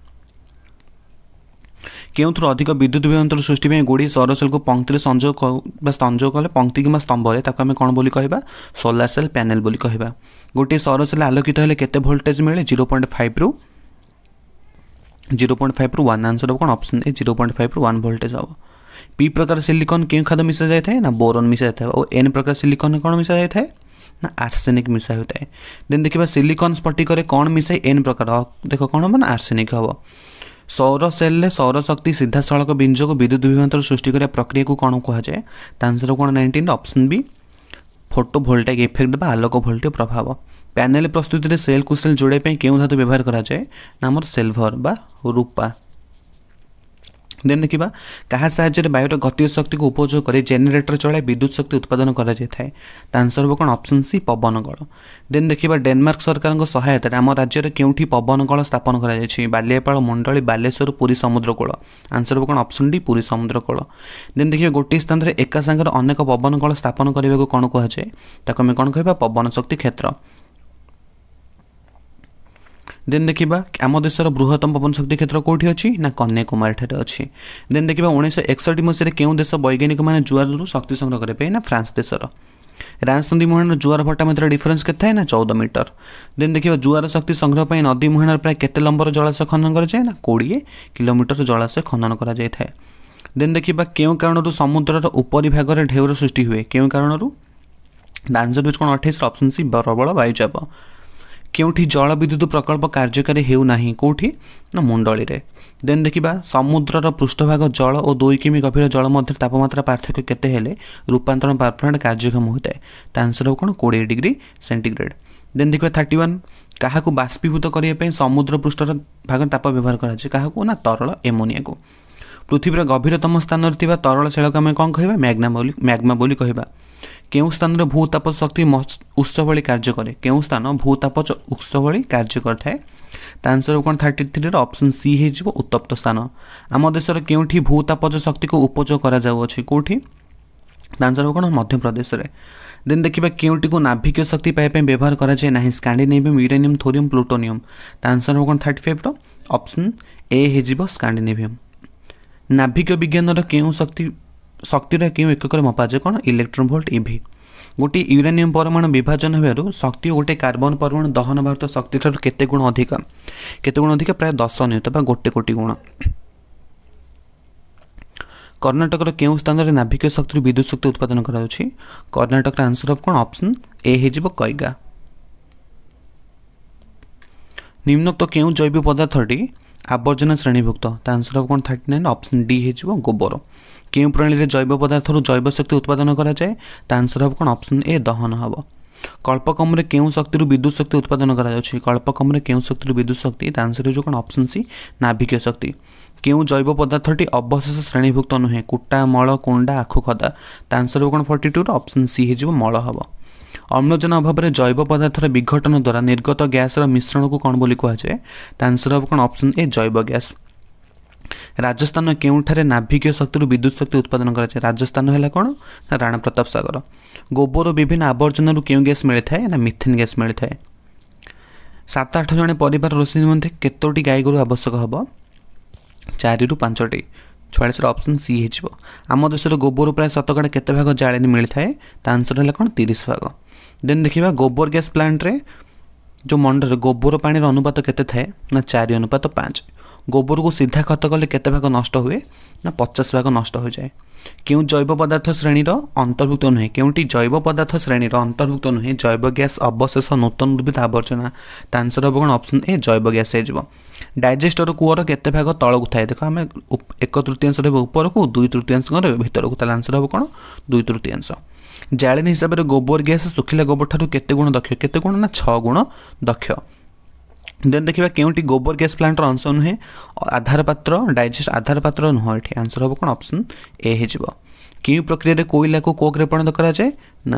କେଉଁଥିରୁ ଅଧିକ ବିଦ୍ୟୁତ ବିଭନ୍ତର ସୃଷ୍ଟି ପାଇଁ ଗୋଡ଼ିଏ ସୌରସେଲ୍କୁ ପଙ୍କ୍ତିରେ ସଂଯୋଗ ବା ସଂଯୋଗ କଲେ ପଙ୍କ୍ତି କିମ୍ବା ସ୍ତମ୍ଭରେ ତାକୁ ଆମେ କ'ଣ ବୋଲି କହିବା ସୋଲାର ସେଲ୍ ପ୍ୟାନେଲ୍ ବୋଲି କହିବା ଗୋଟିଏ ସୌରସେଲ୍ ଆଲୋକିତ ହେଲେ କେତେ ଭୋଲ୍ଟେଜ୍ ମିଳେ ଜିରୋ ପଏଣ୍ଟ ଫାଇଭ୍ରୁ ଜିରୋ ପଏଣ୍ଟ ଫାଇଭ୍ରୁ ୱାନ୍ ଆନ୍ସର୍ ହେବ କ'ଣ ଅପସନ୍ ଏ ଜିରୋ ପଏଣ୍ଟ ଫାଇଭ୍ରୁ ୱାନ୍ ଭୋଲ୍ଟେଜ୍ ହେବ ପି ପ୍ରକାର ସିଲିକନ୍ କେଉଁ ଖାଦ୍ୟ ମିଶା ଯାଇଥାଏ ନା ବୋରନ୍ ମିଶା ଯାଇଥାଏ ଓ ଏନ୍ ପ୍ରକାର ସିଲିକନ୍ରେ କ'ଣ ମିଶା ଯାଇଥାଏ ନା ଆର୍ସେନିକ୍ ମିଶା ହୋଇଥାଏ ଦେନ୍ ଦେଖିବା ସିଲିକନ୍ ସ୍ଫଟିକରେ କ'ଣ ମିଶାଏ ଏନ୍ ପ୍ରକାର ଦେଖ କ'ଣ ହେବ ନା ଆର୍ସେନିକ୍ ହେବ ସୌର ସେଲ୍ରେ ସୌରଶକ୍ତି ସିଧାସଳଖ ବିନିଯୋଗ ବିଦ୍ୟୁତ ବିଭ୍ରାନ୍ତର ସୃଷ୍ଟି କରିବା ପ୍ରକ୍ରିୟାକୁ କ'ଣ କୁହାଯାଏ ତା ଆନ୍ସର କ'ଣ nineteen option B photo voltaic effect ବା ଆଲୋକ ଭୋଲ୍ଟେଜ ପ୍ରଭାବ ପ୍ୟାନେଲ୍ ପ୍ରସ୍ତୁତିରେ ସେଲ୍କୁ ସେଲ୍ ଯୋଡ଼ିବା ପାଇଁ କେଉଁ ଧାତୁ ବ୍ୟବହାର କରାଯାଏ ନା ଆମର ସିଲ୍ଭର ବା ରୂପା ଦେନ୍ ଦେଖିବା କାହା ସାହାଯ୍ୟରେ ବାୟୁର ଗତୀୟ ଶକ୍ତିକୁ ଉପଯୋଗ କରି ଜେନେରେଟର ଚଳାଇ ବିଦ୍ୟୁତ ଶକ୍ତି ଉତ୍ପାଦନ କରାଯାଇଥାଏ ତା ଆନ୍ସର୍ ହେବ କ'ଣ ଅପସନ୍ ସି ପବନକଳ ଦେନ୍ ଦେଖିବା ଡେନମାର୍କ ସରକାରଙ୍କ ସହାୟତାରେ ଆମ ରାଜ୍ୟରେ କେଉଁଠି ପବନକଳ ସ୍ଥାପନ କରାଯାଇଛି ବାଲିଆପାଳ ମଣ୍ଡଳୀ ବାଲେଶ୍ୱର ପୁରୀ ସମୁଦ୍ରକୂଳ ଆନ୍ସର୍ ହେବ କ'ଣ ଅପସନ୍ ଡି ପୁରୀ ସମୁଦ୍ରକୂଳ ଦେନ୍ ଦେଖିବା ଗୋଟିଏ ସ୍ଥାନରେ ଏକା ସାଙ୍ଗରେ ଅନେକ ପବନକଳ ସ୍ଥାପନ କରିବାକୁ କ'ଣ କୁହାଯାଏ ତାକୁ ଆମେ କ'ଣ କହିବା ପବନ ଶକ୍ତି କ୍ଷେତ୍ର ଦେନ୍ ଦେଖିବା ଆମ ଦେଶର ବୃହତ୍ତମ ପବନ ଶକ୍ତି କ୍ଷେତ୍ର କେଉଁଠି ଅଛି ନା କନ୍ୟାକୁମାରୀଠାରେ ଅଛି ଦେନ୍ ଦେଖିବା ଉଣେଇଶହ ଏକଷଠି ମସିହାରେ କେଉଁ ଦେଶ ବୈଜ୍ଞାନିକମାନେ ଜୁଆରରୁ ଶକ୍ତି ସଂଗ୍ରହ କରିବା ପାଇଁ ନା ଫ୍ରାନ୍ସ ଦେଶର ରାନ୍ସ ନଦୀ ମୁହାଣର ଜୁଆର ଭଟ୍ଟା ମଧ୍ୟରେ ଡିଫରେନ୍ସ କେତେ ଥାଏ ନା ଚଉଦ ମିଟର ଦେନ୍ ଦେଖିବା ଜୁଆର ଶକ୍ତି ସଂଗ୍ରହ ପାଇଁ ନଦୀ ମୁହାଣର ପ୍ରାୟ କେତେ ଲମ୍ବର ଜଳାଶୟ ଖନନ କରାଯାଏ ନା କୋଡ଼ିଏ କିଲୋମିଟର ଜଳାଶୟ ଖନନ କରାଯାଇଥାଏ ଦେନ୍ ଦେଖିବା କେଉଁ କାରଣରୁ ସମୁଦ୍ରର ଉପରିଭାଗରେ ଢେଉର ସୃଷ୍ଟି ହୁଏ କେଉଁ କାରଣରୁ ଆନ୍ସର୍ ହେଉଛି କ'ଣ ଅଠେଇଶର ଅପସନ୍ ସି ପ୍ରବଳ ବାୟୁଚାପ କେଉଁଠି ଜଳବିଦ୍ୟୁତ ପ୍ରକଳ୍ପ କାର୍ଯ୍ୟକାରୀ ହେଉନାହିଁ କେଉଁଠି ନା ମୁଣ୍ଡଳୀରେ ଦେନ୍ ଦେଖିବା ସମୁଦ୍ରର ପୃଷ୍ଠଭାଗ ଜଳ ଓ ଦୁଇ କିମି ଗଭୀର ଜଳ ମଧ୍ୟରେ ତାପମାତ୍ରା ପାର୍ଥକ୍ୟ କେତେ ହେଲେ ରୂପାନ୍ତରଣ ପାର୍ପୋରେଟ୍ କାର୍ଯ୍ୟକ୍ଷମ ହୋଇଥାଏ ତା ଆନ୍ସର୍ ହେବ କ'ଣ କୋଡ଼ିଏ ଡିଗ୍ରୀ ସେଣ୍ଟିଗ୍ରେଡ଼ ଦେନ୍ ଦେଖିବା ଥାର୍ଟି ୱାନ୍ କାହାକୁ ବାଷ୍ପୀଭୂତ କରିବା ପାଇଁ ସମୁଦ୍ର ପୃଷ୍ଠର ଭାଗ ତାପ ବ୍ୟବହାର କରାଯାଏ କାହାକୁ ନା ତରଳ ଏମୋନିଆକୁ ପୃଥିବୀର ଗଭୀରତମ ସ୍ଥାନରେ ଥିବା ତରଳ ଶୈଳକୁ ଆମେ କ'ଣ କହିବା ମ୍ୟାଗ୍ନା ବୋଲି ମ୍ୟାଗ୍ମା ବୋଲି କହିବା କେଉଁ ସ୍ଥାନରେ ଭୂତାପ ଶକ୍ତି ଉତ୍ସ ଭଳି କାର୍ଯ୍ୟ କରେ କେଉଁ ସ୍ଥାନ ଭୂତାପ ଉତ୍ସ ଭଳି କାର୍ଯ୍ୟ କରିଥାଏ ତା ଆନ୍ସର କ'ଣ ଥାର୍ଟି ଥ୍ରୀର ଅପସନ୍ ସି ହେଇଯିବ ଉତ୍ତପ୍ତ ସ୍ଥାନ ଆମ ଦେଶର କେଉଁଠି ଭୂତାପଜ ଶକ୍ତିକୁ ଉପଯୋଗ କରାଯାଉଅଛି କେଉଁଠି ତା ଆନ୍ସର କ'ଣ ମଧ୍ୟପ୍ରଦେଶରେ ଦେନ୍ ଦେଖିବା କେଉଁଟିକୁ ନାଭିକୀୟ ଶକ୍ତି ପାଇବା ପାଇଁ ବ୍ୟବହାର କରାଯାଏ ନାହିଁ ସ୍କାଣ୍ଡିନେଭିୟମ୍ ୟୁରେନିୟମ୍ ଥୋରିୟମ୍ ପ୍ଲୁଟୋନିୟମ୍ ତା ଆନ୍ସର କ'ଣ ଥାର୍ଟି ଫାଇଭ୍ର ଅପସନ୍ ଏ ହେଇଯିବ ସ୍କାଣ୍ଡିନେଭିୟମ୍ ନାଭିକ ବିଜ୍ଞାନର କେଉଁ ଶକ୍ତି ଶକ୍ତିର କେଉଁ ଏକକରେ ମପାଯାଏ କ'ଣ ଇଲେକ୍ଟ୍ରନ୍ ଭୋଲ୍ଟ ଇଭି ଗୋଟିଏ ୟୁରାନିୟମ ପରମାଣୁ ବିଭାଜନ ହେବାରୁ ଶକ୍ତି ଓ ଗୋଟିଏ କାର୍ବନ ପରମାଣୁ ଦହନ ଭାରତ ଶକ୍ତିଠାରୁ କେତେ ଗୁଣ ଅଧିକ କେତେ ଗୁଣ ଅଧିକ ପ୍ରାୟ ଦଶ ନିୟୁତ ବା ଗୋଟେ କୋଟି ଗୁଣ କର୍ଣ୍ଣାଟକର କେଉଁ ସ୍ଥାନରେ ନାଭିକୀୟ ଶକ୍ତିରୁ ବିଦ୍ୟୁତ୍ ଶକ୍ତି ଉତ୍ପାଦନ କରାଯାଉଛି କର୍ଣ୍ଣାଟକର ଆନ୍ସର୍ ଅଫ୍ କ'ଣ ଅପସନ୍ ଏ ହେଇଯିବ କୈଗା ନିମ୍ନୋକ୍ତ କେଉଁ ଜୈବିକ ପଦାର୍ଥଟି ଆବର୍ଜନା ଶ୍ରେଣୀଭୁକ୍ତ ତା ଆନ୍ସର ଅଫ୍ କ'ଣ ଥାର୍ଟି ନାଇନ୍ ଅପସନ୍ ଡି ହେଇଯିବ ଗୋବର କେଉଁ ପ୍ରଣାଳୀରେ ଜୈବ ପଦାର୍ଥରୁ ଜୈବ ଶକ୍ତି ଉତ୍ପାଦନ କରାଯାଏ ତା ଆନ୍ସର୍ ହେବ କ'ଣ ଅପସନ୍ ଏ ଦହନ ହେବ କଳ୍ପକମରେ କେଉଁ ଶକ୍ତିରୁ ବିଦ୍ୟୁତ୍ ଶକ୍ତି ଉତ୍ପାଦନ କରାଯାଉଛି କଳ୍ପକମରେ କେଉଁ ଶକ୍ତିରୁ ବିଦ୍ୟୁତ୍ ଶକ୍ତି ତା ଆନ୍ସର୍ ହେଉଛି କ'ଣ ଅପସନ୍ ସି ନାଭିକୀୟ ଶକ୍ତି କେଉଁ ଜୈବ ପଦାର୍ଥଟି ଅବଶେଷ ଶ୍ରେଣୀଭୁକ୍ତ ନୁହେଁ କୁଟା ମଳ କୁଣ୍ଡା ଆଖୁ ଖଦା ତା ଆନ୍ସର୍ ହେବ କ'ଣ ଫର୍ଟି ଟୁର ଅପସନ୍ ସି ହେଇଯିବ ମଳ ହେବ ଅମ୍ଳଜାନ ଅଭାବରେ ଜୈବ ପଦାର୍ଥର ବିଘଟନ ଦ୍ୱାରା ନିର୍ଗତ ଗ୍ୟାସ୍ର ମିଶ୍ରଣକୁ କ'ଣ ବୋଲି କୁହାଯାଏ ତା ଆନ୍ସର୍ ହେବ କ'ଣ ଅପସନ୍ ଏ ଜୈବ ଗ୍ୟାସ୍ ରାଜସ୍ଥାନ କେଉଁଠାରେ ନାଭିକୀୟ ଶକ୍ତିରୁ ବିଦ୍ୟୁତ୍ ଶକ୍ତି ଉତ୍ପାଦନ କରାଯାଏ ରାଜସ୍ଥାନ ହେଲା କ'ଣ ନା ରାଣା ପ୍ରତାପ ସାଗର ଗୋବର ବିଭିନ୍ନ ଆବର୍ଜନାରୁ କେଉଁ ଗ୍ୟାସ୍ ମିଳିଥାଏ ନା ମିଥେନ୍ ଗ୍ୟାସ୍ ମିଳିଥାଏ ସାତ ଆଠ ଜଣେ ପରିବାର ରୋଷେଇ ନିମନ୍ତେ କେତୋଟି ଗାଈଗୋରୁ ଆବଶ୍ୟକ ହେବ ଚାରିରୁ ପାଞ୍ଚଟି ଛୟାଳିଶର ଅପସନ୍ ସି ହେଇଯିବ ଆମ ଦେଶରେ ଗୋବର ପ୍ରାୟ ଶତକଡ଼ା କେତେ ଭାଗ ଜାଳେଣୀ ମିଳିଥାଏ ତା ଆନ୍ସର୍ ହେଲା କ'ଣ ତିରିଶ ଭାଗ ଦେନ୍ ଦେଖିବା ଗୋବର ଗ୍ୟାସ୍ ପ୍ଲାଣ୍ଟରେ ଯେଉଁ ମଣ୍ଡରେ ଗୋବର ପାଣିର ଅନୁପାତ କେତେ ଥାଏ ନା ଚାରି ଅନୁପାତ ପାଞ୍ଚ ଗୋବରକୁ ସିଧା ଖତ କଲେ କେତେ ଭାଗ ନଷ୍ଟ ହୁଏ ନା ପଚାଶ ଭାଗ ନଷ୍ଟ ହୋଇଯାଏ କେଉଁ ଜୈବ ପଦାର୍ଥ ଶ୍ରେଣୀର ଅନ୍ତର୍ଭୁକ୍ତ ନୁହେଁ କେଉଁଟି ଜୈବ ପଦାର୍ଥ ଶ୍ରେଣୀର ଅନ୍ତର୍ଭୁକ୍ତ ନୁହେଁ ଜୈବ ଗ୍ୟାସ୍ ଅବଶେଷ ନୂତନ ଉଦ୍ଭିଦ ଆବର୍ଜନା ତା ଆନ୍ସର୍ ହେବ କ'ଣ ଅପସନ୍ ଏ ଜୈବ ଗ୍ୟାସ୍ ହେଇଯିବ ଡାଇଜେଷ୍ଟର କୂଅର କେତେ ଭାଗ ତଳକୁ ଥାଏ ଦେଖ ଆମେ ଏକ ତୃତୀୟାଂଶ ରହିବ ଉପରକୁ ଦୁଇ ତୃତୀୟାଂଶ ରହିବ ଭିତରକୁ ତାହେଲେ ଆନ୍ସର୍ ହେବ କ'ଣ ଦୁଇ ତୃତୀୟାଂଶ ଜାଳେଣୀ ହିସାବରେ ଗୋବର ଗ୍ୟାସ୍ ଶୁଖିଲା ଗୋବରଠାରୁ କେତେ ଗୁଣ ଦକ୍ଷ କେତେ ଗୁଣ ନା ଛଅ ଗୁଣ ଦକ୍ଷ ଦେନ୍ ଦେଖିବା କେଉଁଟି ଗୋବର ଗ୍ୟାସ୍ ପ୍ଲାଣ୍ଟର ଅଂଶ ନୁହେଁ ଆଧାର ପାତ୍ର ଡାଇଜେଷ୍ଟ ଆଧାର ପାତ୍ର ନୁହଁ ଏଠି ଆନ୍ସର ହେବ କ'ଣ ଅପସନ୍ ଏ ହେଇଯିବ କେଉଁ ପ୍ରକ୍ରିୟାରେ କୋଇଲାକୁ କୋକ୍ରେ ପରିଣତ କରାଯାଏ ନା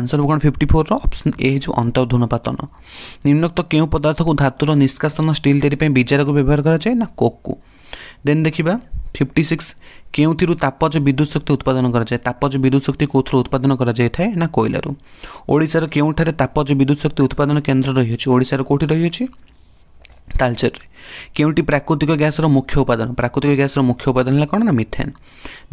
ଆନ୍ସର କ'ଣ ଫିଫ୍ଟି ଫୋର୍ର ଅପସନ୍ ଏ ହେଉଛି ଅନ୍ତର୍ଧୂନପାତନ ନିମ୍ନୋକ୍ତ କେଉଁ ପଦାର୍ଥକୁ ଧାତୁର ନିଷ୍କାସନ ଷ୍ଟିଲ୍ ତିଆରି ପାଇଁ ବିଜାରକୁ ବ୍ୟବହାର କରାଯାଏ ନା କୋକ୍କୁ ଦେନ୍ ଦେଖିବା ফিফটি সিক্স କେଉଁଥିରୁ ତାପଜ ବିଦ୍ୟୁତ ଶକ୍ତି ଉତ୍ପାଦନ କରାଯାଏ ତାପଜ ବିଦ୍ୟୁତ ଶକ୍ତି କେଉଁଥିରୁ ଉତ୍ପାଦନ କରାଯାଇଥାଏ ନା କୋଇଲାରୁ ଓଡ଼ିଶାର କେଉଁଠାରେ ତାପଜ ବିଦ୍ୟୁତ ଶକ୍ତି ଉତ୍ପାଦନ କେନ୍ଦ୍ର ରହିଅଛି ଓଡ଼ିଶାର କେଉଁଠି ରହିଅଛି ତାଲଚେରରେ କେଉଁଟି ପ୍ରାକୃତିକ ଗ୍ୟାସର ମୁଖ୍ୟ ଉପାଦାନ ପ୍ରାକୃତିକ ଗ୍ୟାସର ମୁଖ୍ୟ ଉପାଦାନ ହେଲା କ'ଣ ନା ମିଥେନ୍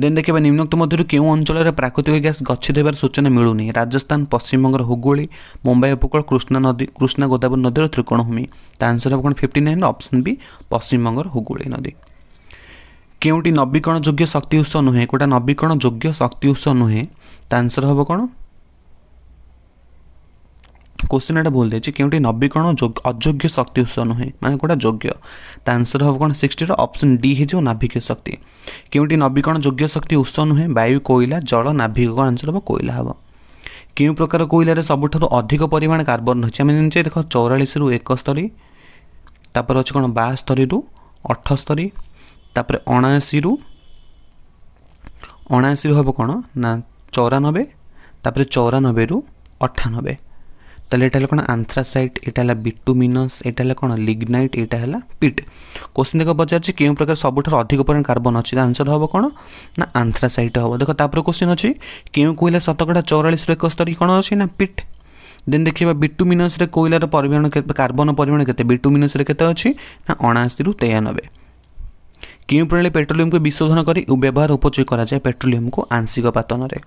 ଦେନ୍ ଦେଖିବା ନିମ୍ନୋକ୍ତ ମଧ୍ୟରୁ କେଉଁ ଅଞ୍ଚଳରେ ପ୍ରାକୃତିକ ଗ୍ୟାସ୍ ଗଚ୍ଛିତ ହେବାର ସୂଚନା ମିଳୁନି ରାଜସ୍ଥାନ ପଶ୍ଚିମବଙ୍ଗର ହୁଗୁଳି ମୁମ୍ବାଇ ଉପକୂଳ କୃଷ୍ଣା ନଦୀ କୃଷ୍ଣା ଗୋଦାବରୀ ନଦୀର ତ୍ରିକୋଣଭୂମି ତା ଆନ୍ସର୍ ହେବ କ'ଣ ଫିଫ୍ଟି ନାଇନ୍ ଅପସନ୍ ବି ପଶ୍ଚିମବଙ୍ଗର ହୁଗୁଳି ନଦୀ কেউটি নবীকরণ যোগ্য শক্তি উৎস নুহে কোটা নবীকরণ যোগ্য শক্তি উৎস নুহে তা ଆନ୍ସର୍ হব କ'ଣ কোশ্চেন এটা ভুল দিয়েছি কেউটি নবীকরণ অযোগ্য শক্তি উৎস নুহে মানে কোটা যোগ্য তা আনসর হব কোণ সিক্সটির অপশন ডি হয়েছে নাভিকীয় শক্তি কেউটি নবীকরণ যোগ্য শক্তি উৎস নুহে বায়ু কোইলা জল নাভিক কোণ আনসর হব কোইলা হব কেউ প্রকার কোইলার সবুঠার অধিক পরিমাণ কার্বন রয়েছে আমি জানিছে দেখ চৌরাশি রু একস্তরি তারপর অছে কোণ বাস্তরি রু অঠস্তরি তাপরে অনাশিরু অনাশিরু হব কোণ না চৌরানবে তাপরে চৌরানবেরু অঠানবে তাহলে এটা হলো কোণ আন্থ্রাসাইট এটা হল বিটুমিনস এটা হল কোণ লিগনাইট এটা হল পিট কোশ্চিন দেখ পচারছে কেউ প্রকার সবুঠার অধিক পরিমাণ কার্বন অছি আনসর হব কোণ না আন্থ্রাসাইট হব দেখ তাপরে কোশ্চিন অছি কেউ কহিলা শতকড়া চৌরাশরু একস্তরী কোণ অছি না পিট দেন দেখিবা বিটুমিনসরে কহিলার পরিমাণ কার্বন পরিমাণ কেতে বিটুমিনসরে কেতে অছি না অনাশি তেয়ানবে କେଉଁ ପ୍ରଣାଳୀ ପେଟ୍ରୋଲିୟମକୁ ବିଶୋଧନ କରି ବ୍ୟବହାର ଉପଯୋଗୀ କରାଯାଏ ପେଟ୍ରୋଲିୟମକୁ ଆଂଶିକ ପାତନରେ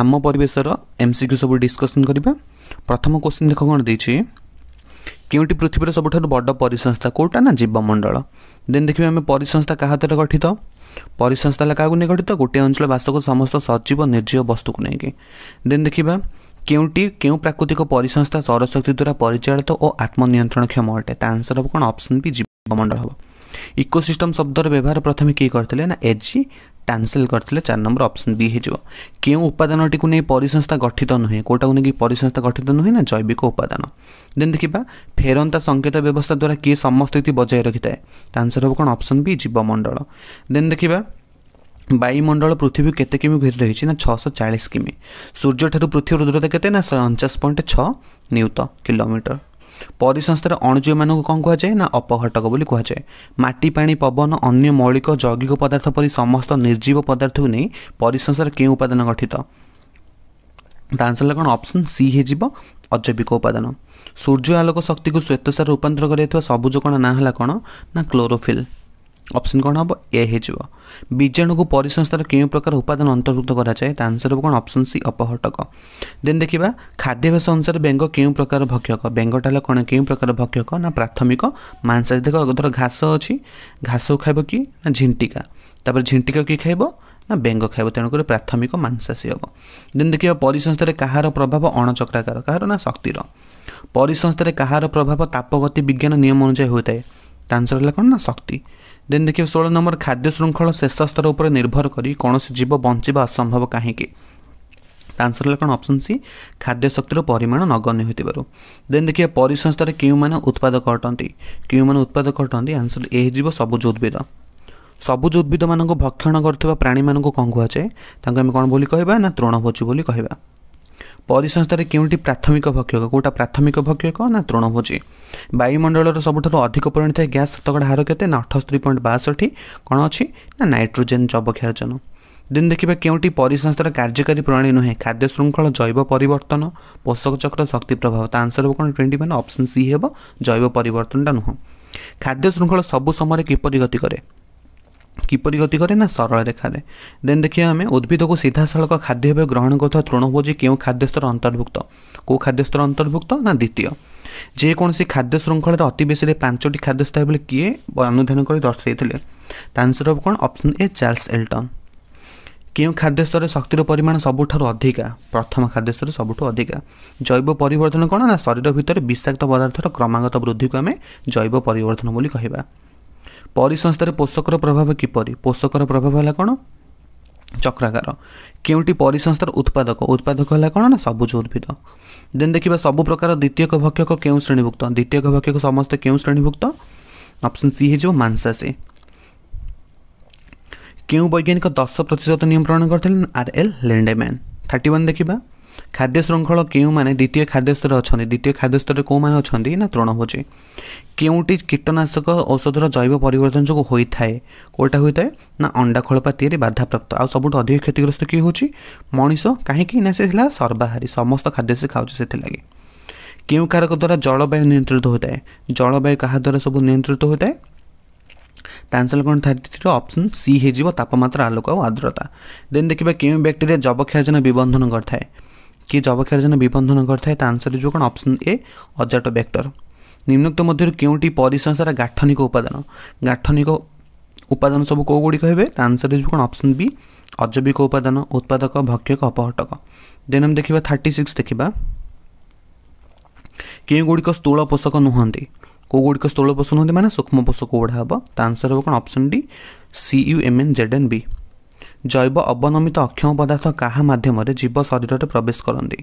ଆମ ପରିବେଶର ଏମସିକ୍ୟୁ ସବୁ ଡିସ୍କସନ୍ କରିବା ପ୍ରଥମ କୋଶ୍ଚିନ୍ ଦେଖ କ'ଣ ଦେଇଛି କେଉଁଟି ପୃଥିବୀର ସବୁଠାରୁ ବଡ଼ ପରିସଂସ୍ଥା କେଉଁଟା ନା ଜୀବମଣ୍ଡଳ ଦେନ୍ ଦେଖିବେ ଆମେ ପରିସଂସ୍ଥା କାହା ଦ୍ୱାରା ଗଠିତ ପରିସଂସ୍ଥା ହେଲା କାହାକୁ ନେଇ ଗଠିତ ଗୋଟିଏ ଅଞ୍ଚଳ ବାସକୁ ସମସ୍ତ ସଜୀବ ନିର୍ଜୀବ ବସ୍ତୁକୁ ନେଇକି ଦେନ୍ ଦେଖିବା কেউটি কেউ প্রাকৃতিক পরিসংস্থা সৌরশক্তি দ্বারা পরিচালিত ও আত্মনিয়ন্ত্রণক্ষম অটে তা আনসর হব কোণ অপসন বি জীবমণ্ডল হব ইকোসিষ্টম শব্দর ব্যবহার প্রথমে কি করলে না এজি ট্যানসেল করলে চার নম্বর অপসন বি হয়ে কেউ উপাদানটি নিয়ে পরিসংস্থা গঠিত নুহে কোটা নেই পরিসংস্থা গঠিত নুহে না জৈবিক উপাদান দেন দেখা ফেরন্তা সংকেত ব্যবস্থা দ্বারা কি সমস্থিতি বজায় রাখি থাকে তা আনসর হব কোণ অপসন বি জীবমণ্ডল দেন দেখা ବାୟୁମଣ୍ଡଳ ପୃଥିବୀକୁ କେତେ କିମି ଘେରି ରହିଛି ନା ଛଅଶହ ଚାଳିଶ କିମି ସୂର୍ଯ୍ୟଠାରୁ ପୃଥିବୀର ଦୂରତା କେତେ ନା ଶହେ ଅଣଚାଶ ପଏଣ୍ଟ ଛଅ ନିୟୁତ କିଲୋମିଟର ପରିସଂସ୍ଥାର ଅଣୁଜୀବମାନଙ୍କୁ କ'ଣ କୁହାଯାଏ ନା ଅପଘଟକ ବୋଲି କୁହାଯାଏ ମାଟି ପାଣି ପବନ ଅନ୍ୟ ମୌଳିକ ଯୌଗିକ ପଦାର୍ଥ ପରି ସମସ୍ତ ନିର୍ଜୀବ ପଦାର୍ଥକୁ ନେଇ ପରିସଂସ୍ଥାର କେଉଁ ଉପାଦାନ ଗଠିତ ତା ଆନ୍ସର୍ ହେଲା କ'ଣ ଅପସନ୍ ସି ହେଇଯିବ ଅଜୈବିକ ଉପାଦାନ ସୂର୍ଯ୍ୟ ଆଲୋକ ଶକ୍ତିକୁ ଶ୍ୱେତସାର ରୂପାନ୍ତର କରାଯାଇଥିବା ସବୁଜ କଣା ନାଁ ହେଲା କ'ଣ ନା କ୍ଲୋରୋଫିଲ୍ অপশন কোন হব এ হিজব বিজন কো ಪರಿಸন্তৰ কিউ প্ৰকাৰ উপাদান অন্তৰুক্ত কৰা যায় তাৰ আনসার হব কোন অপশন সি অপহটক দেন দেখিবা খাদ্যৰ শংসৰ বেঙ্গো কিউ প্ৰকাৰ ভক্ষক বেঙ্গো টাল কোন কিউ প্ৰকাৰ ভক্ষক না প্ৰাথমিক মানসা দেখ ঘাস আছে ঘাসো খাইব কি झিনটিকা তাৰ পাৰ झিনটিকা কি খাইব না বেঙ্গো খাইব তেণকৰ প্ৰাথমিক মানসা হব দেন দেখিবা পৰিৱেশস্তৰ কহাৰ প্ৰভাৱ অণচক্রাকার কহাৰ না শক্তিৰ পৰিৱেশস্তৰ কহাৰ প্ৰভাৱ তাপগতি বিজ্ঞান নিয়ম অনুসৰি হয় তাই তাৰ আনসার হলা কোন শক্তি ଦେନ୍ ଦେଖିବେ ଷୋହଳ ନମ୍ବର ଖାଦ୍ୟ ଶୃଙ୍ଖଳ ଶେଷ ସ୍ତର ଉପରେ ନିର୍ଭର କରି କୌଣସି ଜୀବ ବଞ୍ଚିବା ଅସମ୍ଭବ କାହିଁକି ଆନ୍ସର ହେଲା କ'ଣ ଅପସନ୍ ସି ଖାଦ୍ୟ ଶକ୍ତିର ପରିମାଣ ନଗଣ୍ୟ ହୋଇଥିବାରୁ ଦେନ୍ ଦେଖିବେ ପରିସଂସ୍ଥାରେ କେଉଁମାନେ ଉତ୍ପାଦକ ଅଟନ୍ତି କେଉଁମାନେ ଉତ୍ପାଦକ ଅଟନ୍ତି ଆନ୍ସର ଏ ହେଇଯିବ ସବୁଜ ଉଦ୍ଭିଦ ସବୁଜ ଉଦ୍ଭିଦମାନଙ୍କୁ ଭକ୍ଷଣ କରୁଥିବା ପ୍ରାଣୀମାନଙ୍କୁ କ'ଣ କୁହାଯାଏ ତାଙ୍କୁ ଆମେ କ'ଣ ବୋଲି କହିବା ନା ତୃଣଭୋଜୀ ବୋଲି କହିବା ପରିସଂସ୍ଥାରେ କେଉଁଠି ପ୍ରାଥମିକ ଭକ୍ଷକ କେଉଁଟା ପ୍ରାଥମିକ ଭକ୍ଷକ ନା ତୃଣଭୋଜି ବାୟୁମଣ୍ଡଳର ସବୁଠାରୁ ଅଧିକ ପରିଣତ ଗ୍ୟାସ୍ ଶତକଡ଼ା ହାର କେତେ ନା ଅଠସ୍ତରୀ ପଏଣ୍ଟ ବାଷଠି କ'ଣ ଅଛି ନା ନାଇଟ୍ରୋଜେନ୍ ଜବକ୍ଷାର୍ଜନ ଦିନ ଦେଖିବା କେଉଁଠି ପରିସଂସ୍ଥାର କାର୍ଯ୍ୟକାରୀ ପ୍ରଣାଳୀ ନୁହେଁ ଖାଦ୍ୟ ଶୃଙ୍ଖଳ ଜୈବ ପରିବର୍ତ୍ତନ ପୋଷକ ଚକ୍ର ଶକ୍ତି ପ୍ରଭାବ ତା ଆନ୍ସର୍ ହେବ କ'ଣ ଟ୍ୱେଣ୍ଟି ମାନେ ଅପସନ୍ ସି ହେବ ଜୈବ ପରିବର୍ତ୍ତନଟା ନୁହଁ ଖାଦ୍ୟ ଶୃଙ୍ଖଳ ସବୁ ସମୟରେ କିପରି ଗତି କରେ কিপর গতি করে না সরল রেখার দেন দেখিবা আমি উদ্ভিদকে সিধাসলখ খাদ্য ভাবে গ্রহণ করুথা তৃণভোজী কেউ খাদ্যস্তর অন্তর্ভুক্ত কেউ খাদ্যস্তর অন্তর্ভুক্ত না দ্বিতীয় যেকোনসি খাদ্য শৃঙ্খলার অতি বেশিরে পাঁচটি খাদ্য স্থায়ী বলে কিয়ে অনুধান করে দর্শাইলে তানসর অফ কোণ অপশন এ চার্লস এলটন କେଉଁ ଖାଦ୍ୟ ସ୍ତରରେ ଶକ୍ତିର ପରିମାଣ ସବୁଠାରୁ ଅଧିକା ପ୍ରଥମ ଖାଦ୍ୟ ସ୍ତରରେ ସବୁଠୁ ଅଧିକା ଜୈବ ପରିବର୍ତ୍ତନ କ'ଣ ନା ଶରୀର ଭିତରେ ବିଷାକ୍ତ ପଦାର୍ଥର କ୍ରମାଗତ ବୃଦ୍ଧିକୁ ଆମେ ଜୈବ ପରିବର୍ତ୍ତନ ବୋଲି କହିବା ପରିସଂସ୍ଥାରେ ପୋଷକର ପ୍ରଭାବ କିପରି ପୋଷକର ପ୍ରଭାବ ହେଲା କ'ଣ ଚକ୍ରାକାର କେଉଁଟି ପରିସଂସ୍ଥାର ଉତ୍ପାଦକ ଉତ୍ପାଦକ ହେଲା କ'ଣ ନା ସବୁଜ ଉଦ୍ଭିଦ ଦେନ୍ ଦେଖିବା ସବୁ ପ୍ରକାର ଦ୍ୱିତୀୟକ ଭକ୍ଷକ କେଉଁ ଶ୍ରେଣୀଭୁକ୍ତ ଦ୍ୱିତୀୟକ ଭକ୍ଷକ ସମସ୍ତେ କେଉଁ ଶ୍ରେଣୀଭୁକ୍ତ ଅପସନ୍ ସି ହେଇଯିବ ମାଂସାଶୀ କେଉଁ ବୈଜ୍ଞାନିକ ଦଶ ପ୍ରତିଶତ ନିୟମ ପ୍ରଣୟନ କରିଥିଲେ R L Lindeman thirty one ଦେଖିବା ଖାଦ୍ୟ ଶୃଙ୍ଖଳ କେଉଁମାନେ ଦ୍ୱିତୀୟ ଖାଦ୍ୟସ୍ତରରେ ଅଛନ୍ତି ଦ୍ୱିତୀୟ ଖାଦ୍ୟସ୍ତରରେ କେଉଁମାନେ ଅଛନ୍ତି ନା ତୃଣଭୋଜୀ କେଉଁଟି କୀଟନାଶକ ଔଷଧର ଜୈବ ପରିବର୍ତ୍ତନ ଯୋଗୁଁ ହୋଇଥାଏ କେଉଁଟା ହୋଇଥାଏ ନା ଅଣ୍ଡା ଖୋଳପା ତିଆରି ବାଧାପ୍ରାପ୍ତ ଆଉ ସବୁଠୁ ଅଧିକ କ୍ଷତିଗ୍ରସ୍ତ କିଏ ହେଉଛି ମଣିଷ କାହିଁକି ନା ସେ ହେଲା ସର୍ବାହାରୀ ସମସ୍ତ ଖାଦ୍ୟ ସେ ଖାଉଛି ସେଥିଲାଗି କେଉଁ କାରକ ଦ୍ୱାରା ଜଳବାୟୁ ନିୟନ୍ତ୍ରିତ ହୋଇଥାଏ ଜଳବାୟୁ କାହା ଦ୍ୱାରା ସବୁ ନିୟନ୍ତ୍ରିତ ହୋଇଥାଏ ତାନ୍ସଲ କ'ଣ ଥାର୍ଟି ଥ୍ରୀର ଅପସନ୍ ସି ହେଇଯିବ ତାପମାତ୍ରା ଆଲୋକ ଆଉ ଆର୍ଦ୍ରତା ଦେନ୍ ଦେଖିବା କେଉଁ ବ୍ୟାକ୍ଟେରିଆ ଯବକ୍ଷାର୍ଜନ ବିବନ୍ଧନ କରିଥାଏ कि जन विबंधन करें आंसर जो कौन अप्सन ए अजाट बैक्टर निम्नोक्त मध्य क्योंटी परिसंस्थार गाठनिक उपादान गाठनिक उपादान सब कौ गुड़ी तो आंसर जो कौन अप्सन बी अजैविक उपादान उत्पादक भक्षक अपहटक देन आम देखा थर्टी सिक्स देखा क्यों गुड़िक स्थूल पोषक नुहत कौ गुड़िक स्थूल पोषक नुहत मैंने सूक्ष्म पोषक गुड़ा हम आंसर हम कौन option D C U M N Z N B ଜୈବ ଅବନମିତ ଅକ୍ଷମ ପଦାର୍ଥ କାହା ମାଧ୍ୟମରେ ଜୀବ ଶରୀରରେ ପ୍ରବେଶ କରନ୍ତି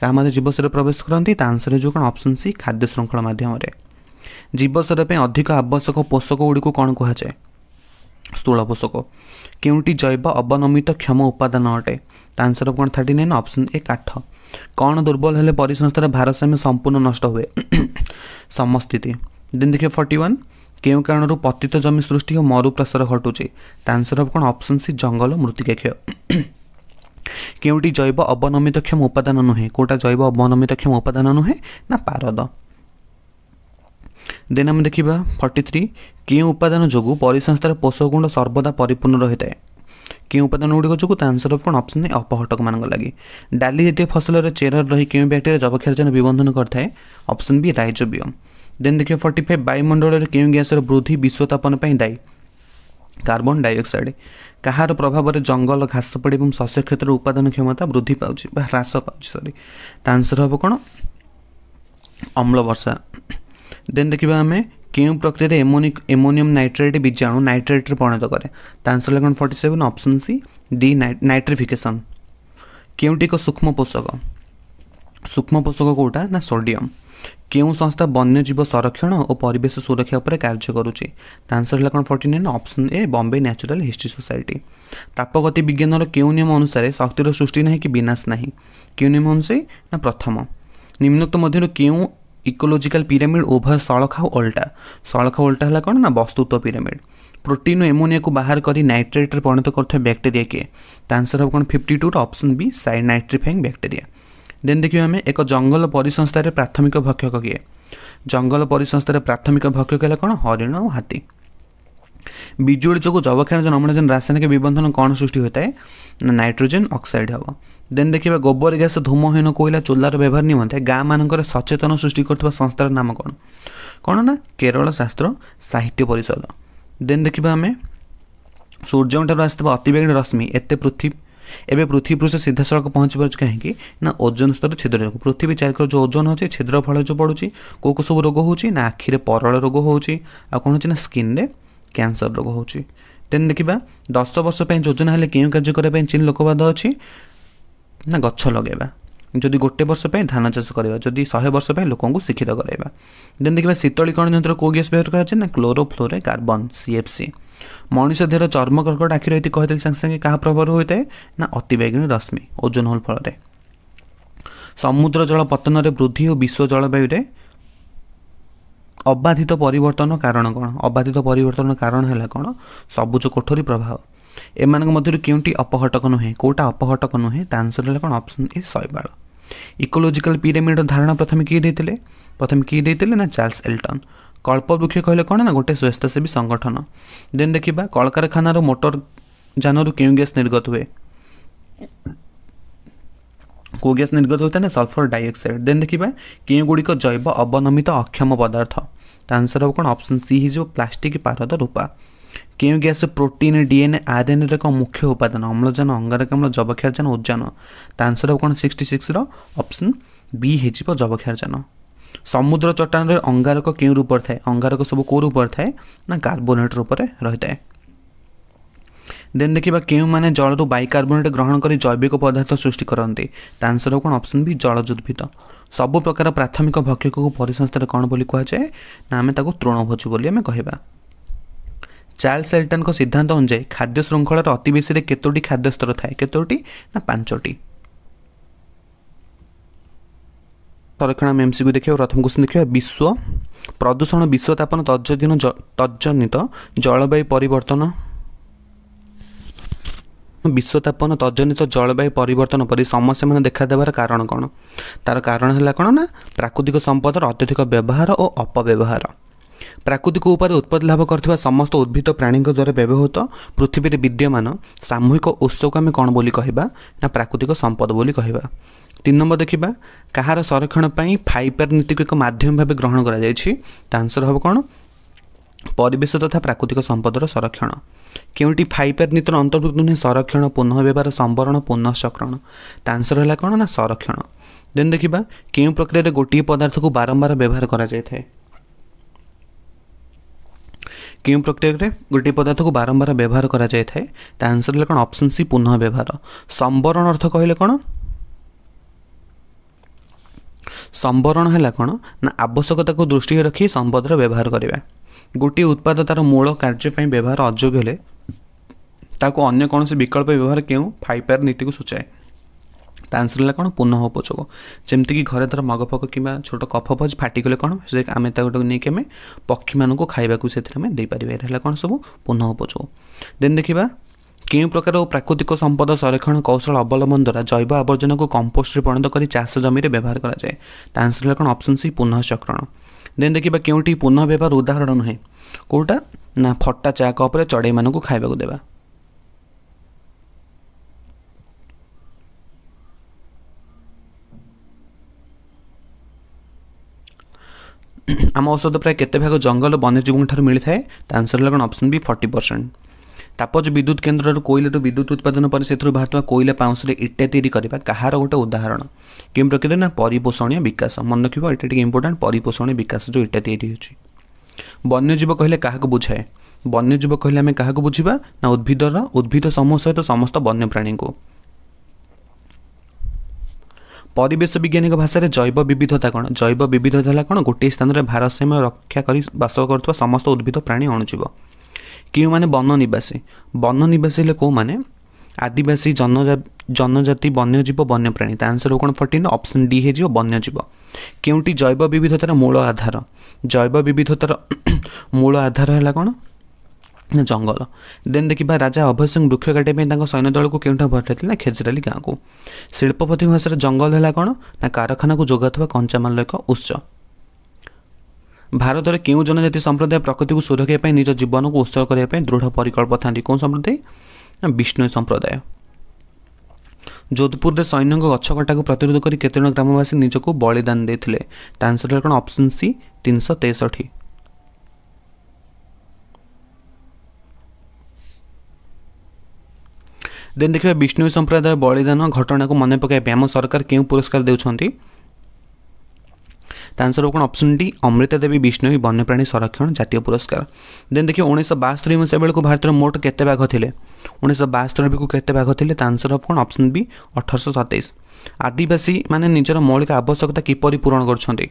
କାହା ମାଧ୍ୟମରେ ଜୀବ ଶରୀରରେ ପ୍ରବେଶ କରନ୍ତି ତା ଆନ୍ସର୍ ହେଉଛି କ'ଣ ଅପସନ୍ ସି ଖାଦ୍ୟ ଶୃଙ୍ଖଳ ମାଧ୍ୟମରେ ଜୀବ ଶରୀର ପାଇଁ ଅଧିକ ଆବଶ୍ୟକ ପୋଷକ ଗୁଡ଼ିକୁ କ'ଣ କୁହାଯାଏ ସ୍ଥୂଳ ପୋଷକ କେଉଁଟି ଜୈବ ଅବନମିତ କ୍ଷମ ଉପାଦାନ ଅଟେ ତା ଆନ୍ସର୍ କ'ଣ ଥାର୍ଟି ନାଇନ୍ ଅପସନ୍ ଏ କାଠ କ'ଣ ଦୁର୍ବଳ ହେଲେ ପରିସଂସ୍ଥାରେ ଭାରସାମ୍ୟ ସମ୍ପୂର୍ଣ୍ଣ ନଷ୍ଟ ହୁଏ ସମସ୍ତିତି ଦିନ ଦେଖିବ ଫର୍ଟି ୱାନ୍ केही कारण पतित जमि सृष्टिको मरूप्रासर घटु तर अफ कन् अप्सन सि जङ्गल मृत्के क्षय के जैव अवनमितम उपदान नुहेटा जैव अवनमितम उपदान नुहे पारद देन देखा फर्टी थ्री केही उपदान जो परिसंस्थित गुण सर्वदा परिपूर्ण रहे केही उपदान गुडिक जुन सर्व अप्सन अपहरटक मिगाली फसल र रही केही ब्याक्टेरी जब खार विबंधन विबन्धन गरिपसन वि राइज विम ଦେନ୍ ଦେଖିବେ ଫର୍ଟି ଫାଇଭ୍ ବାୟୁମଣ୍ଡଳରେ କେଉଁ ଗ୍ୟାସର ବୃଦ୍ଧି ବିଶ୍ୱତାପନ ପାଇଁ ଦାୟୀ କାର୍ବନ ଡାଇଅକ୍ସାଇଡ଼ କାହାର ପ୍ରଭାବରେ ଜଙ୍ଗଲ ଘାସ ପଡ଼ି ଏବଂ ଶସ୍ୟ କ୍ଷେତ୍ରର ଉତ୍ପାଦନ କ୍ଷମତା ବୃଦ୍ଧି ପାଉଛି ବା ହ୍ରାସ ପାଉଛି ସରି ତା ଆନ୍ସର୍ ହେବ କ'ଣ ଅମ୍ଳ ବର୍ଷା ଦେନ୍ ଦେଖିବା ଆମେ କେଉଁ ପ୍ରକ୍ରିୟାରେ ଏମୋନି ଏମୋନିୟମ୍ ନାଇଟ୍ରେଟ୍ ବୀଜାଣୁ ନାଇଟ୍ରେଟ୍ରେ ପରିଣତ କରେ ତା ଆନ୍ସର୍ ହେଲା କ'ଣ forty seven option C denitrification କେଉଁଟି ଏକ ସୂକ୍ଷ୍ମ ପୋଷକ ସୂକ୍ଷ୍ମ ପୋଷକ କେଉଁଟା ନା ସୋଡ଼ିୟମ୍ କେଉଁ ସଂସ୍ଥା ବନ୍ୟଜୀବ ସଂରକ୍ଷଣ ଓ ପରିବେଶ ସୁରକ୍ଷା ଉପରେ କାର୍ଯ୍ୟ କରୁଛି ତା ଆନ୍ସର ହେଲା କ'ଣ forty nine option A Bombay natural history society ତାପଗତି ବିଜ୍ଞାନର କେଉଁ ନିୟମ ଅନୁସାରେ ଶକ୍ତିର ସୃଷ୍ଟି ନାହିଁ କି ବିନାଶ ନାହିଁ କେଉଁ ନିୟମ ଅନୁସାରେ ନା ପ୍ରଥମ ନିମ୍ନୋକ୍ତ ମଧ୍ୟରୁ କେଉଁ ଇକୋଲୋଜିକାଲ ପିରାମିଡ଼ ଉଭୟ ସଳଖା ଓ ଓଲ୍ଟା ସଳଖା ଓଲ୍ଟା ହେଲା କ'ଣ ନା ବସ୍ତୁତ୍ୱ ପିରାମିଡ଼ ପ୍ରୋଟିନ୍ ଓ ଏମୋନିଆକୁ ବାହାର କରି ନାଇଟ୍ରେଟ୍ରେ ପରିଣତ କରୁଥିବା ବ୍ୟାକ୍ଟେରିଆ କିଏ ତା ଆନ୍ସର ହେବ କ'ଣ ଫିଫ୍ଟି ଟୁର ଅପସନ୍ ବି ସାଇ ନାଇଟ୍ରିଫାଇଂ ବ୍ୟାକ୍ଟେରିଆ ଦେନ୍ ଦେଖିବା ଆମେ ଏକ ଜଙ୍ଗଲ ପରିସଂସ୍ଥାରେ ପ୍ରାଥମିକ ଭକ୍ଷକ କିଏ ଜଙ୍ଗଲ ପରିସଂସ୍ଥାରେ ପ୍ରାଥମିକ ଭକ୍ଷକ ହେଲା କ'ଣ ହରିଣ ଆଉ ହାତୀ ବିଜୁଳି ଯୋଗୁଁ ଯବକ୍ଷାରଜ ଅମ୍ଳଜାନ ରାସାୟନିକ ବିବନ୍ଧନ କ'ଣ ସୃଷ୍ଟି ହୋଇଥାଏ ନା ନାଇଟ୍ରୋଜେନ୍ ଅକ୍ସାଇଡ଼ ହେବ ଦେନ୍ ଦେଖିବା ଗୋବର ଗ୍ୟାସ୍ ଧୂମହୀନ କୋଇଲା ଚୁଲାର ବ୍ୟବହାର ନିମନ୍ତେ ଗାଁ ମାନଙ୍କରେ ସଚେତନ ସୃଷ୍ଟି କରୁଥିବା ସଂସ୍ଥାର ନାମ କ'ଣ କ'ଣ ନା କେରଳ ଶାସ୍ତ୍ର ସାହିତ୍ୟ ପରିଷଦ ଦେନ୍ ଦେଖିବା ଆମେ ସୂର୍ଯ୍ୟଙ୍କଠାରୁ ଆସିଥିବା ଅତିବେଗଣୀ ରଶ୍ମି ଏତେ ପୃଥିବୀ ଏବେ ପୃଥିବୀ ପୃଷ୍ଠ ସିଧାସଳଖ ପହଞ୍ଚି ପାରୁଛି କାହିଁକି ନା ଓଜନ ସ୍ତର ଛିଦ୍ର ଯୋଗୁଁ ପୃଥିବୀ ଚାରିକର ଯେଉଁ ଓଜନ ଅଛି ଛିଦ୍ର ଫଳ ଯେଉଁ ପଡ଼ୁଛି କେଉଁ କେଉଁ ସବୁ ରୋଗ ହେଉଛି ନା ଆଖିରେ ପରଳ ରୋଗ ହେଉଛି ଆଉ କ'ଣ ହେଉଛି ନା ସ୍କିନ୍ରେ କ୍ୟାନ୍ସର ରୋଗ ହେଉଛି ଦେନ୍ ଦେଖିବା ଦଶ ବର୍ଷ ପାଇଁ ଯୋଜନା ହେଲେ କେଉଁ କାର୍ଯ୍ୟ କରିବା ପାଇଁ ଚୀନ୍ ଲୋକବାଦ ଅଛି ନା ଗଛ ଲଗାଇବା ଯଦି ଗୋଟେ ବର୍ଷ ପାଇଁ ଧାନ ଚାଷ କରିବା ଯଦି ଶହେ ବର୍ଷ ପାଇଁ ଲୋକଙ୍କୁ ଶିକ୍ଷିତ କରାଇବା ଦେନ୍ ଦେଖିବା ଶୀତଳୀକରଣ ଯନ୍ତ୍ର କେଉଁ ଗ୍ୟାସ୍ ବ୍ୟବହାର କରାଯାଏ ନା କ୍ଲୋରୋଫ୍ଲୋରେ କାର୍ବନ୍ ସିଏଫ୍ସି ମଣିଷ ଦେହର ଚର୍ମ କର୍କଟ ଆଖିରେ ଏଠି କହିଦେଲି ସାଙ୍ଗେ ସାଙ୍ଗେ କାହା ପ୍ରଭାବରୁ ହୋଇଥାଏ ନା ଅତିବେଗୁନୀ ରଶ୍ମି ଓଜୋନ୍ ହୋଲ୍ ଫଳରେ ସମୁଦ୍ର ଜଳ ପତନରେ ବୃଦ୍ଧି ଓ ବିଶ୍ୱ ଜଳବାୟୁରେ ଅବାଧିତ ପରିବର୍ତ୍ତନ କାରଣ କ'ଣ ଅବାଧିତ ପରିବର୍ତ୍ତନ କାରଣ ହେଲା କ'ଣ ସବୁଜ କୋଠରୀ ପ୍ରଭାବ ଏମାନଙ୍କ ମଧ୍ୟରୁ କେଉଁଟି ଅପହଟକ ନୁହେଁ କେଉଁଟା ଅପହଟକ ନୁହେଁ ତା ଆନ୍ସର୍ ହେଲା କ'ଣ ଅପସନ୍ ଏ ଶୈବାଳ ଇକୋଲୋଜିକାଲ ପିରାମିଡ଼ର ଧାରଣା ପ୍ରଥମେ କିଏ ଦେଇଥିଲେ ପ୍ରଥମେ କିଏ ଦେଇଥିଲେ ନା ଚାର୍ଲସ ଏଲ୍ଟନ୍ କଳ୍ପବୃକ୍ଷ କହିଲେ କ'ଣ ନା ଗୋଟେ ସ୍ୱେଚ୍ଛାସେବୀ ସଂଗଠନ ଦେନ୍ ଦେଖିବା କଳକାରଖାନାର ମୋଟର ଯାନରୁ କେଉଁ ଗ୍ୟାସ୍ ନିର୍ଗତ ହୁଏ କେଉଁ ଗ୍ୟାସ୍ ନିର୍ଗତ ହୋଇଥାଏ ନା ସଲ୍ଫର ଡାଇଅକ୍ସାଇଡ୍ ଦେନ୍ ଦେଖିବା କେଉଁଗୁଡ଼ିକ ଜୈବ ଅବନମିତ ଅକ୍ଷମ ପଦାର୍ଥ ତା ଆନ୍ସର୍ ହେବ କ'ଣ ଅପସନ୍ ସି ହେଇଯିବ ପ୍ଲାଷ୍ଟିକ୍ ପାରଦ ରୂପା কেউ গ্যাসে প্রোটিন ডিএনএ আরএনএর ଏକ ମୁଖ୍ୟ ଉପାଦାନ ଅମ୍ଳଜାନ ଅଙ୍ଗାରକାମ୍ଳ ଯବକ୍ଷାରଜାନ ଓଜାନ ତା ଆନ୍ସର୍ କ'ଣ ସିକ୍ସଟି ସିକ୍ସର ଅପସନ୍ ବି ହେଇଯିବ ଯବକ୍ଷାରଜାନ ସମୁଦ୍ର ଚଟାଣରେ ଅଙ୍ଗାରକ କେଉଁ ରୂପରେ ଥାଏ ଅଙ୍ଗାରକ ସବୁ କେଉଁ ରୂପରେ ଥାଏ ନା କାର୍ବୋନେଟ୍ ରୂପରେ ରହିଥାଏ ଦେନ୍ ଦେଖିବା କେଉଁମାନେ ଜଳରୁ ବାଇକାର୍ବୋନେଟ୍ ଗ୍ରହଣ କରି ଜୈବିକ ପଦାର୍ଥ ସୃଷ୍ଟି କରନ୍ତି ତା ଆନ୍ସର୍ କ'ଣ ଅପସନ୍ ବି ଜଳଜ ଉଦ୍ଭିଦ ସବୁ ପ୍ରକାର ପ୍ରାଥମିକ ଭକ୍ଷକକୁ ପରିସଂସ୍ଥାରେ କ'ଣ ବୋଲି କୁହାଯାଏ ନା ଆମେ ତାକୁ ତୃଣଭୋଜି ବୋଲି ଆମେ କହିବା ଚାର୍ଲ ସେଲ୍ଟନ୍ଙ୍କ ସିଦ୍ଧାନ୍ତ ଅନୁଯାୟୀ ଖାଦ୍ୟ ଶୃଙ୍ଖଳାର ଅତି ବେଶୀରେ କେତୋଟି ଖାଦ୍ୟ ସ୍ତର ଥାଏ କେତୋଟି ନା ପାଞ୍ଚଟି ସଂରକ୍ଷଣ ଆମେ ଏମ୍ସିକୁ ଦେଖିବା ପ୍ରଥମ କ୍ୱେଶ୍ଚିନ୍ ଦେଖିବା ବିଶ୍ୱ ପ୍ରଦୂଷଣ ବିଶ୍ୱ ତାପନ ତଜଦିନ ତଜନିତ ଜଳବାୟୁ ପରିବର୍ତ୍ତନ ବିଶ୍ୱତାପନ ତଜନିତ ଜଳବାୟୁ ପରିବର୍ତ୍ତନ ପରି ସମସ୍ୟାମାନେ ଦେଖାଦେବାର କାରଣ କ'ଣ ତା'ର କାରଣ ହେଲା କ'ଣ ନା ପ୍ରାକୃତିକ ସମ୍ପଦର ଅତ୍ୟଧିକ ବ୍ୟବହାର ଓ ଅପବ୍ୟବହାର ପ୍ରାକୃତିକ ଉପାୟରେ ଉତ୍ପତ୍ତି ଲାଭ କରିଥିବା ସମସ୍ତ ଉଦ୍ଭିଦ ପ୍ରାଣୀଙ୍କ ଦ୍ୱାରା ବ୍ୟବହୃତ ପୃଥିବୀରେ ବିଦ୍ୟମାନ ସାମୂହିକ ଉତ୍ସକୁ ଆମେ କ'ଣ ବୋଲି କହିବା ନା ପ୍ରାକୃତିକ ସମ୍ପଦ ବୋଲି କହିବା ତିନି ନମ୍ବର ଦେଖିବା କାହାର ସଂରକ୍ଷଣ ପାଇଁ ଫାଇପାର ନୀତିକୁ ଏକ ମାଧ୍ୟମ ଭାବେ ଗ୍ରହଣ କରାଯାଇଛି ତା ଆନ୍ସର ହେବ କ'ଣ ପରିବେଶ ତଥା ପ୍ରାକୃତିକ ସମ୍ପଦର ସଂରକ୍ଷଣ କେଉଁଟି ଫାଇପାର ନୀତିର ଅନ୍ତର୍ଭୁକ୍ତ ନୁହେଁ ସଂରକ୍ଷଣ ପୁନଃବ୍ୟବହାର ସମ୍ବରଣ ପୁନଃଚକ୍ରଣ ତା ଆନ୍ସର ହେଲା କ'ଣ ନା ସଂରକ୍ଷଣ ଦେନ୍ ଦେଖିବା କେଉଁ ପ୍ରକ୍ରିୟାରେ ଗୋଟିଏ ପଦାର୍ଥକୁ ବାରମ୍ବାର ବ୍ୟବହାର କରାଯାଇଥାଏ କେଉଁ ପ୍ରକ୍ରିୟାରେ ଗୋଟିଏ ପଦାର୍ଥକୁ ବାରମ୍ବାର ବ୍ୟବହାର କରାଯାଇଥାଏ ତା ଆନ୍ସର୍ ହେଲା କ'ଣ ଅପସନ୍ ସି ପୁନଃ ବ୍ୟବହାର ସମ୍ବରଣ ଅର୍ଥ କହିଲେ କ'ଣ ସମ୍ବରଣ ହେଲା କ'ଣ ନା ଆବଶ୍ୟକତାକୁ ଦୃଷ୍ଟିରେ ରଖି ସମ୍ପଦର ବ୍ୟବହାର କରିବା ଗୋଟିଏ ଉତ୍ପାଦ ତା'ର ମୂଳ କାର୍ଯ୍ୟ ପାଇଁ ବ୍ୟବହାର ଅଯୋଗ୍ୟ ହେଲେ ତାକୁ ଅନ୍ୟ କୌଣସି ବିକଳ୍ପ ବ୍ୟବହାର କେଉଁ ଫାଇପାର ନୀତିକୁ ସୂଚାଏ त आन्सर होला पुनः उपचो जे घर धर मगफ कम्बा छोटो कफफज फाटिगेटको नै पक्षी म खाइपारण सबै पुनः उपचो देन देखा केही प्रकार प्राकृतिक संपद संरक्षण कौशल अवलम्बन द्वारा जैव आवर्जना कम्पोस्टले पणत गरिस जमिरे व्यवहार तान्सर अप्सन सी पुन चक्रण देन देखि के पुनः व्यवहार उदाहरण नुँ ना फटा चा कप चढै म खाइवाक ଆମ ଔଷଧ ପ୍ରାୟ କେତେ ଭାଗ ଜଙ୍ଗଲ ବନ୍ୟଜୀବଙ୍କଠାରୁ ମିଳିଥାଏ ତା ଆନ୍ସର୍ ହେଲା କ'ଣ ଅପସନ୍ ବି ଫର୍ଟି ପରସେଣ୍ଟ ତାପଜ ବିଦ୍ୟୁତ କେନ୍ଦ୍ରରୁ କୋଇଲାରୁ ବିଦ୍ୟୁତ ଉତ୍ପାଦନ ପରେ ସେଥିରୁ ବାହାରୁଥିବା କୋଇଲା ପାଉଁଶରେ ଇଟା ତିଆରି କରିବା କାହାର ଗୋଟେ ଉଦାହରଣ କେଉଁ ପ୍ରକ୍ରିୟା ନା ପରିପୋଷଣୀୟ ବିକାଶ ମନେ ରଖିବ ଏଇଟା ଟିକେ ଇମ୍ପୋର୍ଟାଣ୍ଟ ପରିପୋଷଣୀୟ ବିକାଶ ଯେଉଁ ଇଟା ତିଆରି ହେଉଛି ବନ୍ୟଜୀବ କହିଲେ କାହାକୁ ବୁଝାଏ ବନ୍ୟଜୀବ କହିଲେ ଆମେ କାହାକୁ ବୁଝିବା ନା ଉଦ୍ଭିଦର ଉଦ୍ଭିଦ ସମୂହ ସହିତ ସମସ୍ତ ବନ୍ୟପ୍ରାଣୀଙ୍କୁ ପରିବେଶ ବିଜ୍ଞାନୀଙ୍କ ଭାଷାରେ ଜୈବ ବିବିଧତା କ'ଣ ଜୈବ ବିବିଧତା ହେଲା କ'ଣ ଗୋଟିଏ ସ୍ଥାନରେ ଭାରସାମ୍ୟ ରକ୍ଷା କରି ବାସ କରୁଥିବା ସମସ୍ତ ଉଦ୍ଭିଦ ପ୍ରାଣୀ ଅଣୁଜୀବ କେଉଁମାନେ ବନ ନିବାସୀ ବନ ନିବାସୀ ହେଲେ କେଉଁମାନେ ଆଦିବାସୀ ଜନଜାତି ବନ୍ୟଜୀବ ବନ୍ୟପ୍ରାଣୀ ତା ଆନ୍ସର କ'ଣ ଫର୍ଟିନ୍ ଅପସନ୍ ଡି ହେଇଯିବ ବନ୍ୟଜୀବ କେଉଁଟି ଜୈବ ବିବିଧତାର ମୂଳ ଆଧାର ଜୈବ ବିବିଧତାର ମୂଳ ଆଧାର ହେଲା କ'ଣ ନା ଜଙ୍ଗଲ ଦେନ୍ ଦେଖିବା ରାଜା ଅଭୟ ସିଂ ବୃକ୍ଷ କାଟିବା ପାଇଁ ତାଙ୍କ ସୈନ୍ୟ ଦଳକୁ କେଉଁଠାରୁ ଭଟ୍ଟାଇଥିଲେ ନା ଖେଜରାଲି ଗାଁକୁ ଶିଳ୍ପପତି ଭାଷାରେ ଜଙ୍ଗଲ ହେଲା କ'ଣ ନା କାରଖାନାକୁ ଯୋଗାଉଥିବା କଞ୍ଚାମାଲର ଏକ ଉତ୍ସ ଭାରତରେ କେଉଁ ଜନଜାତି ସମ୍ପ୍ରଦାୟ ପ୍ରକୃତିକୁ ସୁରକ୍ଷିବା ପାଇଁ ନିଜ ଜୀବନକୁ ଉତ୍ସର୍ଗ କରିବା ପାଇଁ ଦୃଢ଼ ପରିକଳ୍ପ ଥାନ୍ତି କେଉଁ ସମ୍ପ୍ରଦାୟ ନା ବିଷ୍ଣୁ ସମ୍ପ୍ରଦାୟ ଯୋଧପୁରରେ ସୈନ୍ୟଙ୍କ ଗଛ କଟାକୁ ପ୍ରତିରୋଧ କରି କେତେଜଣ ଗ୍ରାମବାସୀ ନିଜକୁ ବଳିଦାନ ଦେଇଥିଲେ ତା ଆନ୍ସର୍ କ'ଣ ଅପସନ୍ ସି ତିନିଶହ ତେଷଠି ଦେନ୍ ଦେଖିବା ବିଷ୍ଣୁ ସମ୍ପ୍ରଦାୟ ବଳିଦାନ ଘଟଣାକୁ ମନେ ପକାଇବା ପାଇଁ ଆମ ସରକାର କେଉଁ ପୁରସ୍କାର ଦେଉଛନ୍ତି ତା ଆନ୍ସର କ'ଣ ଅପସନ୍ ଡି ଅମୃତା ଦେବୀ ବିଷ୍ଣୋଇ ବନ୍ୟପ୍ରାଣୀ ସଂରକ୍ଷଣ ଜାତୀୟ ପୁରସ୍କାର ଦେନ୍ ଦେଖିବା ଉଣେଇଶହ ବାସ୍ତରି ମସିହା ବେଳକୁ ଭାରତର ମୋଟ କେତେ ବାଘ ଥିଲେ ଉଣେଇଶହ ବାସ୍ତରିକୁ କେତେ ବାଘ ଥିଲେ ତା ଆନ୍ସର କ'ଣ ଅପସନ୍ ବି ଅଠରଶହ ସତେଇଶ ଆଦିବାସୀମାନେ ନିଜର ମୌଳିକ ଆବଶ୍ୟକତା କିପରି ପୂରଣ କରୁଛନ୍ତି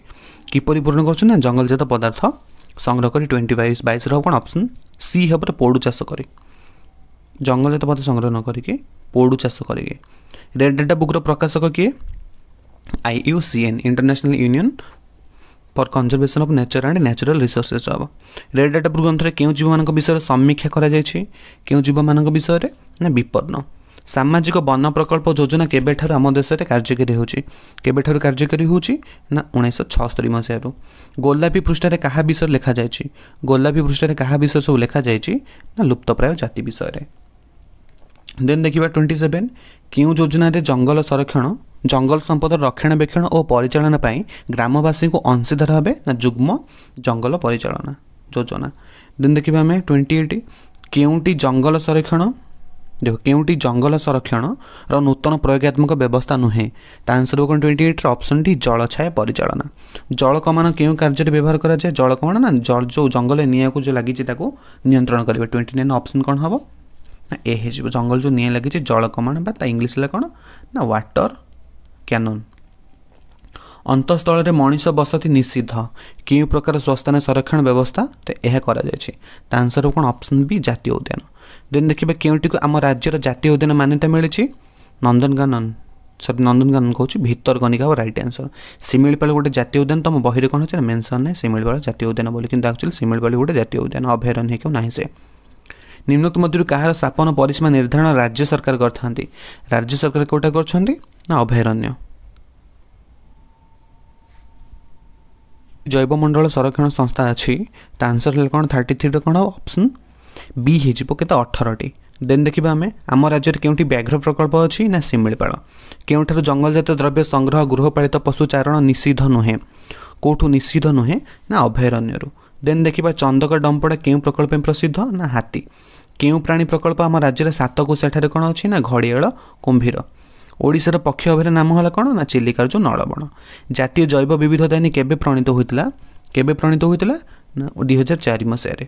କିପରି ପୂରଣ କରୁଛନ୍ତି ନା ଜଙ୍ଗଲଜାତ ପଦାର୍ଥ ସଂଗ୍ରହ କରି ଟ୍ୱେଣ୍ଟି ବାଇଶ ବାଇଶର କ'ଣ ଅପସନ୍ ସି ହେବରେ ପୋଡ଼ୁ ଚାଷ କରି ଜଙ୍ଗଲରେ ତଫାତ ସଂଗ୍ରହ ନ କରିକି ପୋଡ଼ୁ ଚାଷ କରିକି ରେଡ୍ ଡେଟା ବୁକ୍ର ପ୍ରକାଶକ କିଏ I U C N international union for conservation of nature and natural resources of red data book ଗ୍ରନ୍ଥରେ କେଉଁ ଜୀବମାନଙ୍କ ବିଷୟରେ ସମୀକ୍ଷା କରାଯାଇଛି କେଉଁ ଜୀବମାନଙ୍କ ବିଷୟରେ ନା ବିପନ୍ନ ସାମାଜିକ ବନ ପ୍ରକଳ୍ପ ଯୋଜନା କେବେଠାରୁ ଆମ ଦେଶରେ କାର୍ଯ୍ୟକାରୀ ହେଉଛି କେବେଠାରୁ କାର୍ଯ୍ୟକାରୀ ହେଉଛି ନା ଉଣେଇଶହ ଛଅସ୍ତରୀ ମସିହାରୁ ଗୋଲାପୀ ପୃଷ୍ଠାରେ କାହା ବିଷୟରେ ଲେଖାଯାଇଛି ଗୋଲାପୀ ପୃଷ୍ଠାରେ କାହା ବିଷୟ ସବୁ ଲେଖାଯାଇଛି ନା ଲୁପ୍ତପ୍ରାୟ ଜାତି ବିଷୟରେ ଦେନ୍ ଦେଖିବା ଟ୍ୱେଣ୍ଟି ସେଭେନ୍ କେଉଁ ଯୋଜନାରେ ଜଙ୍ଗଲ ସଂରକ୍ଷଣ ଜଙ୍ଗଲ ସମ୍ପଦ ରକ୍ଷଣାବେକ୍ଷଣ ଓ ପରିଚାଳନା ପାଇଁ ଗ୍ରାମବାସୀଙ୍କୁ ଅଂଶୀଦାର ହେବେ ନା ଯୁଗ୍ମ ଜଙ୍ଗଲ ପରିଚାଳନା ଯୋଜନା ଦେନ୍ ଦେଖିବା ଆମେ ଟ୍ୱେଣ୍ଟି ଏଇଟ୍ କେଉଁଟି ଜଙ୍ଗଲ ସଂରକ୍ଷଣ ଦେଖ କେଉଁଟି ଜଙ୍ଗଲ ସଂରକ୍ଷଣର ନୂତନ ପ୍ରୟୋଗାତ୍ମକ ବ୍ୟବସ୍ଥା ନୁହେଁ ତା ଆନ୍ସର୍ କ'ଣ ଟ୍ୱେଣ୍ଟି ଏଇଟ୍ର ଅପସନ୍ଟି ଜଳଛାୟା ପରିଚାଳନା ଜଳ କମାନ କେଉଁ କାର୍ଯ୍ୟରେ ବ୍ୟବହାର କରାଯାଏ ଜଳ କମାନ ନା ଯେଉଁ ଜଙ୍ଗଲରେ ନିଆଁକୁ ଯେଉଁ ଲାଗିଛି ତାକୁ ନିୟନ୍ତ୍ରଣ କରିବେ ଟ୍ୱେଣ୍ଟି ନାଇନ୍ ଅପସନ୍ କ'ଣ ହେବ ନା ଏ ଜଙ୍ଗଲ ଯେଉଁ ନିଆଁ ଲାଗିଛି ଜଳ କମାଣ ବା ତା ଇଂଲିଶରେ କ'ଣ ନା ୱାଟର କ୍ୟାନନ୍ ଅନ୍ତଃସ୍ଥଳରେ ମଣିଷ ବସତି ନିଷିଦ୍ଧ କେଉଁ ପ୍ରକାର ସ୍ୱସ୍ଥାନ ସଂରକ୍ଷଣ ବ୍ୟବସ୍ଥା ତ ଏହା କରାଯାଇଛି ତା ଆନ୍ସର କ'ଣ ଅପସନ୍ ବି ଜାତୀୟ ଉଦ୍ୟାନ ଦେନ୍ ଦେଖିବା କେଉଁଟିକୁ ଆମ ରାଜ୍ୟର ଜାତୀୟ ଉଦ୍ୟାନ ମାନ୍ୟତା ମିଳିଛି ନନ୍ଦନକାନନ ସରି ନନ୍ଦନକାନନ କହୁଛି ଭିତରକନିକା ହେବ ରାଇଟ୍ ଆନ୍ସର ଶିମିଳିପାଳ ଗୋଟେ ଜାତୀୟ ଉଦ୍ୟାନ ତମ ବହିରେ କ'ଣ ହେଉଛି ନା ମେନ୍ସନ୍ ନାହିଁ ଶିମିଳିପାଳ ଜାତୀୟ ଉଦ୍ୟାନ ବୋଲି କିନ୍ତୁ ଆକ୍ଚୁଆଲି ଶିମିଳିପାଳ ଗୋଟେ ଜାତୀୟ ଉଦ୍ୟାନ ଅଭୟାରଣ୍ୟ ହେଇକି ନାହିଁ ସେ ନିମ୍ନୋକ୍ତ ମଧ୍ୟରୁ କାହାର ସ୍ଥାପନ ପରିସୀମା ନିର୍ଦ୍ଧାରଣ ରାଜ୍ୟ ସରକାର କରିଥାନ୍ତି ରାଜ୍ୟ ସରକାର କେଉଁଟା କରୁଛନ୍ତି ନା ଅଭୟାରଣ୍ୟ ଜୈବମଣ୍ଡଳ ସଂରକ୍ଷଣ ସଂସ୍ଥା ଅଛି ତା ଆନ୍ସର୍ ହେଲେ କ'ଣ ଥାର୍ଟି ଥ୍ରୀର କ'ଣ ଅପସନ୍ ବି ହେଇଯିବ କେତେ ଅଠରଟି ଦେନ୍ ଦେଖିବା ଆମେ ଆମ ରାଜ୍ୟରେ କେଉଁଠି ବ୍ୟାଘ୍ର ପ୍ରକଳ୍ପ ଅଛି ନା ଶିମିଳିପାଳ କେଉଁଠାରୁ ଜଙ୍ଗଲଜାତ ଦ୍ରବ୍ୟ ସଂଗ୍ରହ ଗୃହପାଳିତ ପଶୁ ଚାରଣ ନିଷିଦ୍ଧ ନୁହେଁ କେଉଁଠୁ ନିଷିଦ୍ଧ ନୁହେଁ ନା ଅଭୟାରଣ୍ୟରୁ ଦେନ୍ ଦେଖିବା ଚନ୍ଦକ ଡମ୍ପଡ଼ା କେଉଁ ପ୍ରକଳ୍ପ ପାଇଁ ପ୍ରସିଦ୍ଧ ନା ହାତୀ କେଉଁ ପ୍ରାଣୀ ପ୍ରକଳ୍ପ ଆମ ରାଜ୍ୟରେ ସାତକୋଶାଠାରେ କ'ଣ ଅଛି ନା ଘଡ଼ିଆଳ କୁମ୍ଭୀର ଓଡ଼ିଶାର ପକ୍ଷ ଅଭୟାରଣ୍ୟ ନାମ ହେଲା କ'ଣ ନା ଚିଲିକାର ଯେଉଁ ନଳବଣ ଜାତୀୟ ଜୈବ ବିବିଧତା ଆଇନ କେବେ ପ୍ରଣୀତ ହୋଇଥିଲା କେବେ ପ୍ରଣୀତ ହୋଇଥିଲା ନା ଦୁଇହଜାର ଚାରି ମସିହାରେ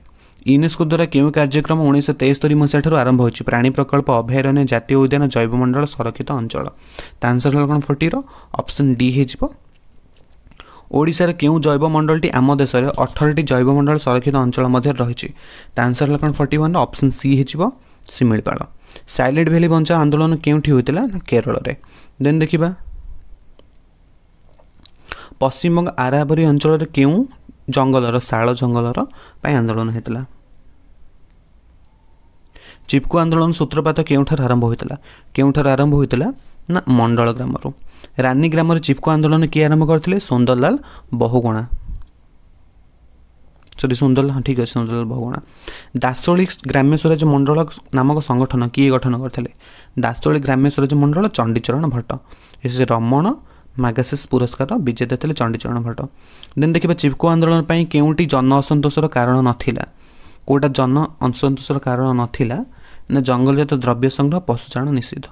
ୟୁନେସ୍କୋ ଦ୍ୱାରା କେଉଁ କାର୍ଯ୍ୟକ୍ରମ ଉଣେଇଶହ ତେସ୍ତରି ମସିହାଠାରୁ ଆରମ୍ଭ ହୋଇଛି ପ୍ରାଣୀ ପ୍ରକଳ୍ପ ଅଭୟାରଣ୍ୟ ଜାତୀୟ ଉଦ୍ୟାନ ଜୈବମଣ୍ଡଳ ସଂରକ୍ଷିତ ଅଞ୍ଚଳ ତା ଆନ୍ସର୍ ହେଲା କ'ଣ ଫୋର୍ଟିର ଅପସନ୍ ଡି ହେଇଯିବ ଓଡ଼ିଶାରେ କେଉଁ ଜୈବମଣ୍ଡଳଟି ଆମ ଦେଶରେ ଅଠରଟି ଜୈବମଣ୍ଡଳ ସଂରକ୍ଷିତ ଅଞ୍ଚଳ ମଧ୍ୟରେ ରହିଛି ତା ଆନ୍ସର ହେଲା କ'ଣ ଫର୍ଟି ୱାନ୍ର ଅପସନ୍ ସି ହେଇଯିବ ଶିମିଳିପାଳ ସାଇଲେଣ୍ଟ ଭ୍ୟାଲି ବଞ୍ଚାଅ ଆନ୍ଦୋଳନ କେଉଁଠି ହୋଇଥିଲା ନା କେରଳରେ ଦେନ୍ ଦେଖିବା ପଶ୍ଚିମବଙ୍ଗ ଆରାବରୀ ଅଞ୍ଚଳରେ କେଉଁ ଜଙ୍ଗଲର ଶାଳ ଜଙ୍ଗଲର ପାଇଁ ଆନ୍ଦୋଳନ ହୋଇଥିଲା चिप् आन्दोलन सूत्रपत आरंभ ठार आरम्भ आरंभ केहीठार ना मण्डल ग्राम रानी ग्राम चिप्कु आन्दोलन आरंभ आरम्भ गरिन्दरलाल बहुगुणा सरी ठीक ठिक सोन्दरलाल बहुगणा दासोली ग्रामज मण्डल नामक संगठन कि गठन गरि दासो ग्राम्य स्वराज मण्डल चण्डीचरण भट्टे रमण मैगसेस पुरस्कार विजेता ले चीचरण भट्ट देन चिपको चिप्क आन्दोलनपू के जन असन्तोष कारण न केही जन असन्तोष कारण न ନା ଜଙ୍ଗଲଜାତ ଦ୍ରବ୍ୟ ସଂଗ୍ରହ ପଶୁଚାରଣ ନିଷିଦ୍ଧ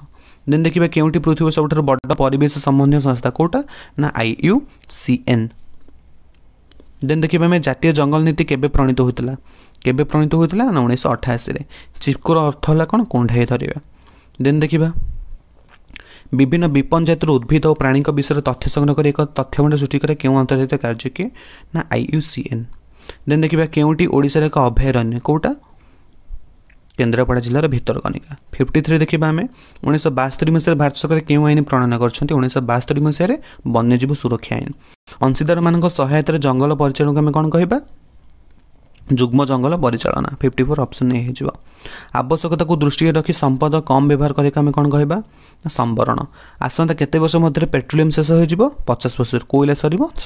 ଦେନ୍ ଦେଖିବା କେଉଁଠି ପୃଥିବୀର ସବୁଠାରୁ ବଡ଼ ପରିବେଶ ସମ୍ବନ୍ଧୀୟ ସଂସ୍ଥା କେଉଁଟା ନା I U C N then ଦେଖିବା ଆମେ ଜାତୀୟ ଜଙ୍ଗଲ ନୀତି କେବେ ପ୍ରଣୀତ ହୋଇଥିଲା କେବେ ପ୍ରଣୀତ ହୋଇଥିଲା ନା ଉଣେଇଶହ ଅଠାଅଶୀରେ ଚିକୁର ଅର୍ଥ ହେଲା କ'ଣ କୁଣ୍ଢାଇ ଧରିବା ଦେନ୍ ଦେଖିବା ବିଭିନ୍ନ ବିପଞ୍ଚାୟତରୁ ଉଦ୍ଭିଦ ଓ ପ୍ରାଣୀଙ୍କ ବିଷୟରେ ତଥ୍ୟ ସଂଗ୍ରହ କରି ଏକ ତଥ୍ୟମଣ୍ଡ ସୃଷ୍ଟି କରେ କେଉଁ ଅନ୍ତର୍ଜାତୀୟ କାର୍ଯ୍ୟ କିଏ ନା I U C N then ଦେଖିବା କେଉଁଠି ଓଡ଼ିଶାର ଏକ ଅଭୟାରଣ୍ୟ କେଉଁଟା केन्द्रापडा जिल्ला भितरकन फिफ्टी थ्री देखा उन्स बा मस भारसकले केही आइन प्रणयन गरिन्छ उन्नाइस बास्तरी महिहार वन्यजीव सुरक्षा आइन अंशीदार म सहायत जङ्गल परिचालना कुग्म जङ्गल परिचाना फिफ्टी फोर अप्सन ए आवश्यकता को दृष्टि रि सम्पद कम व्यवहार गरेको सम्बर आसे वर्ष पेट्रोलियम शेष हुन्छ पचास वर्ष कोइला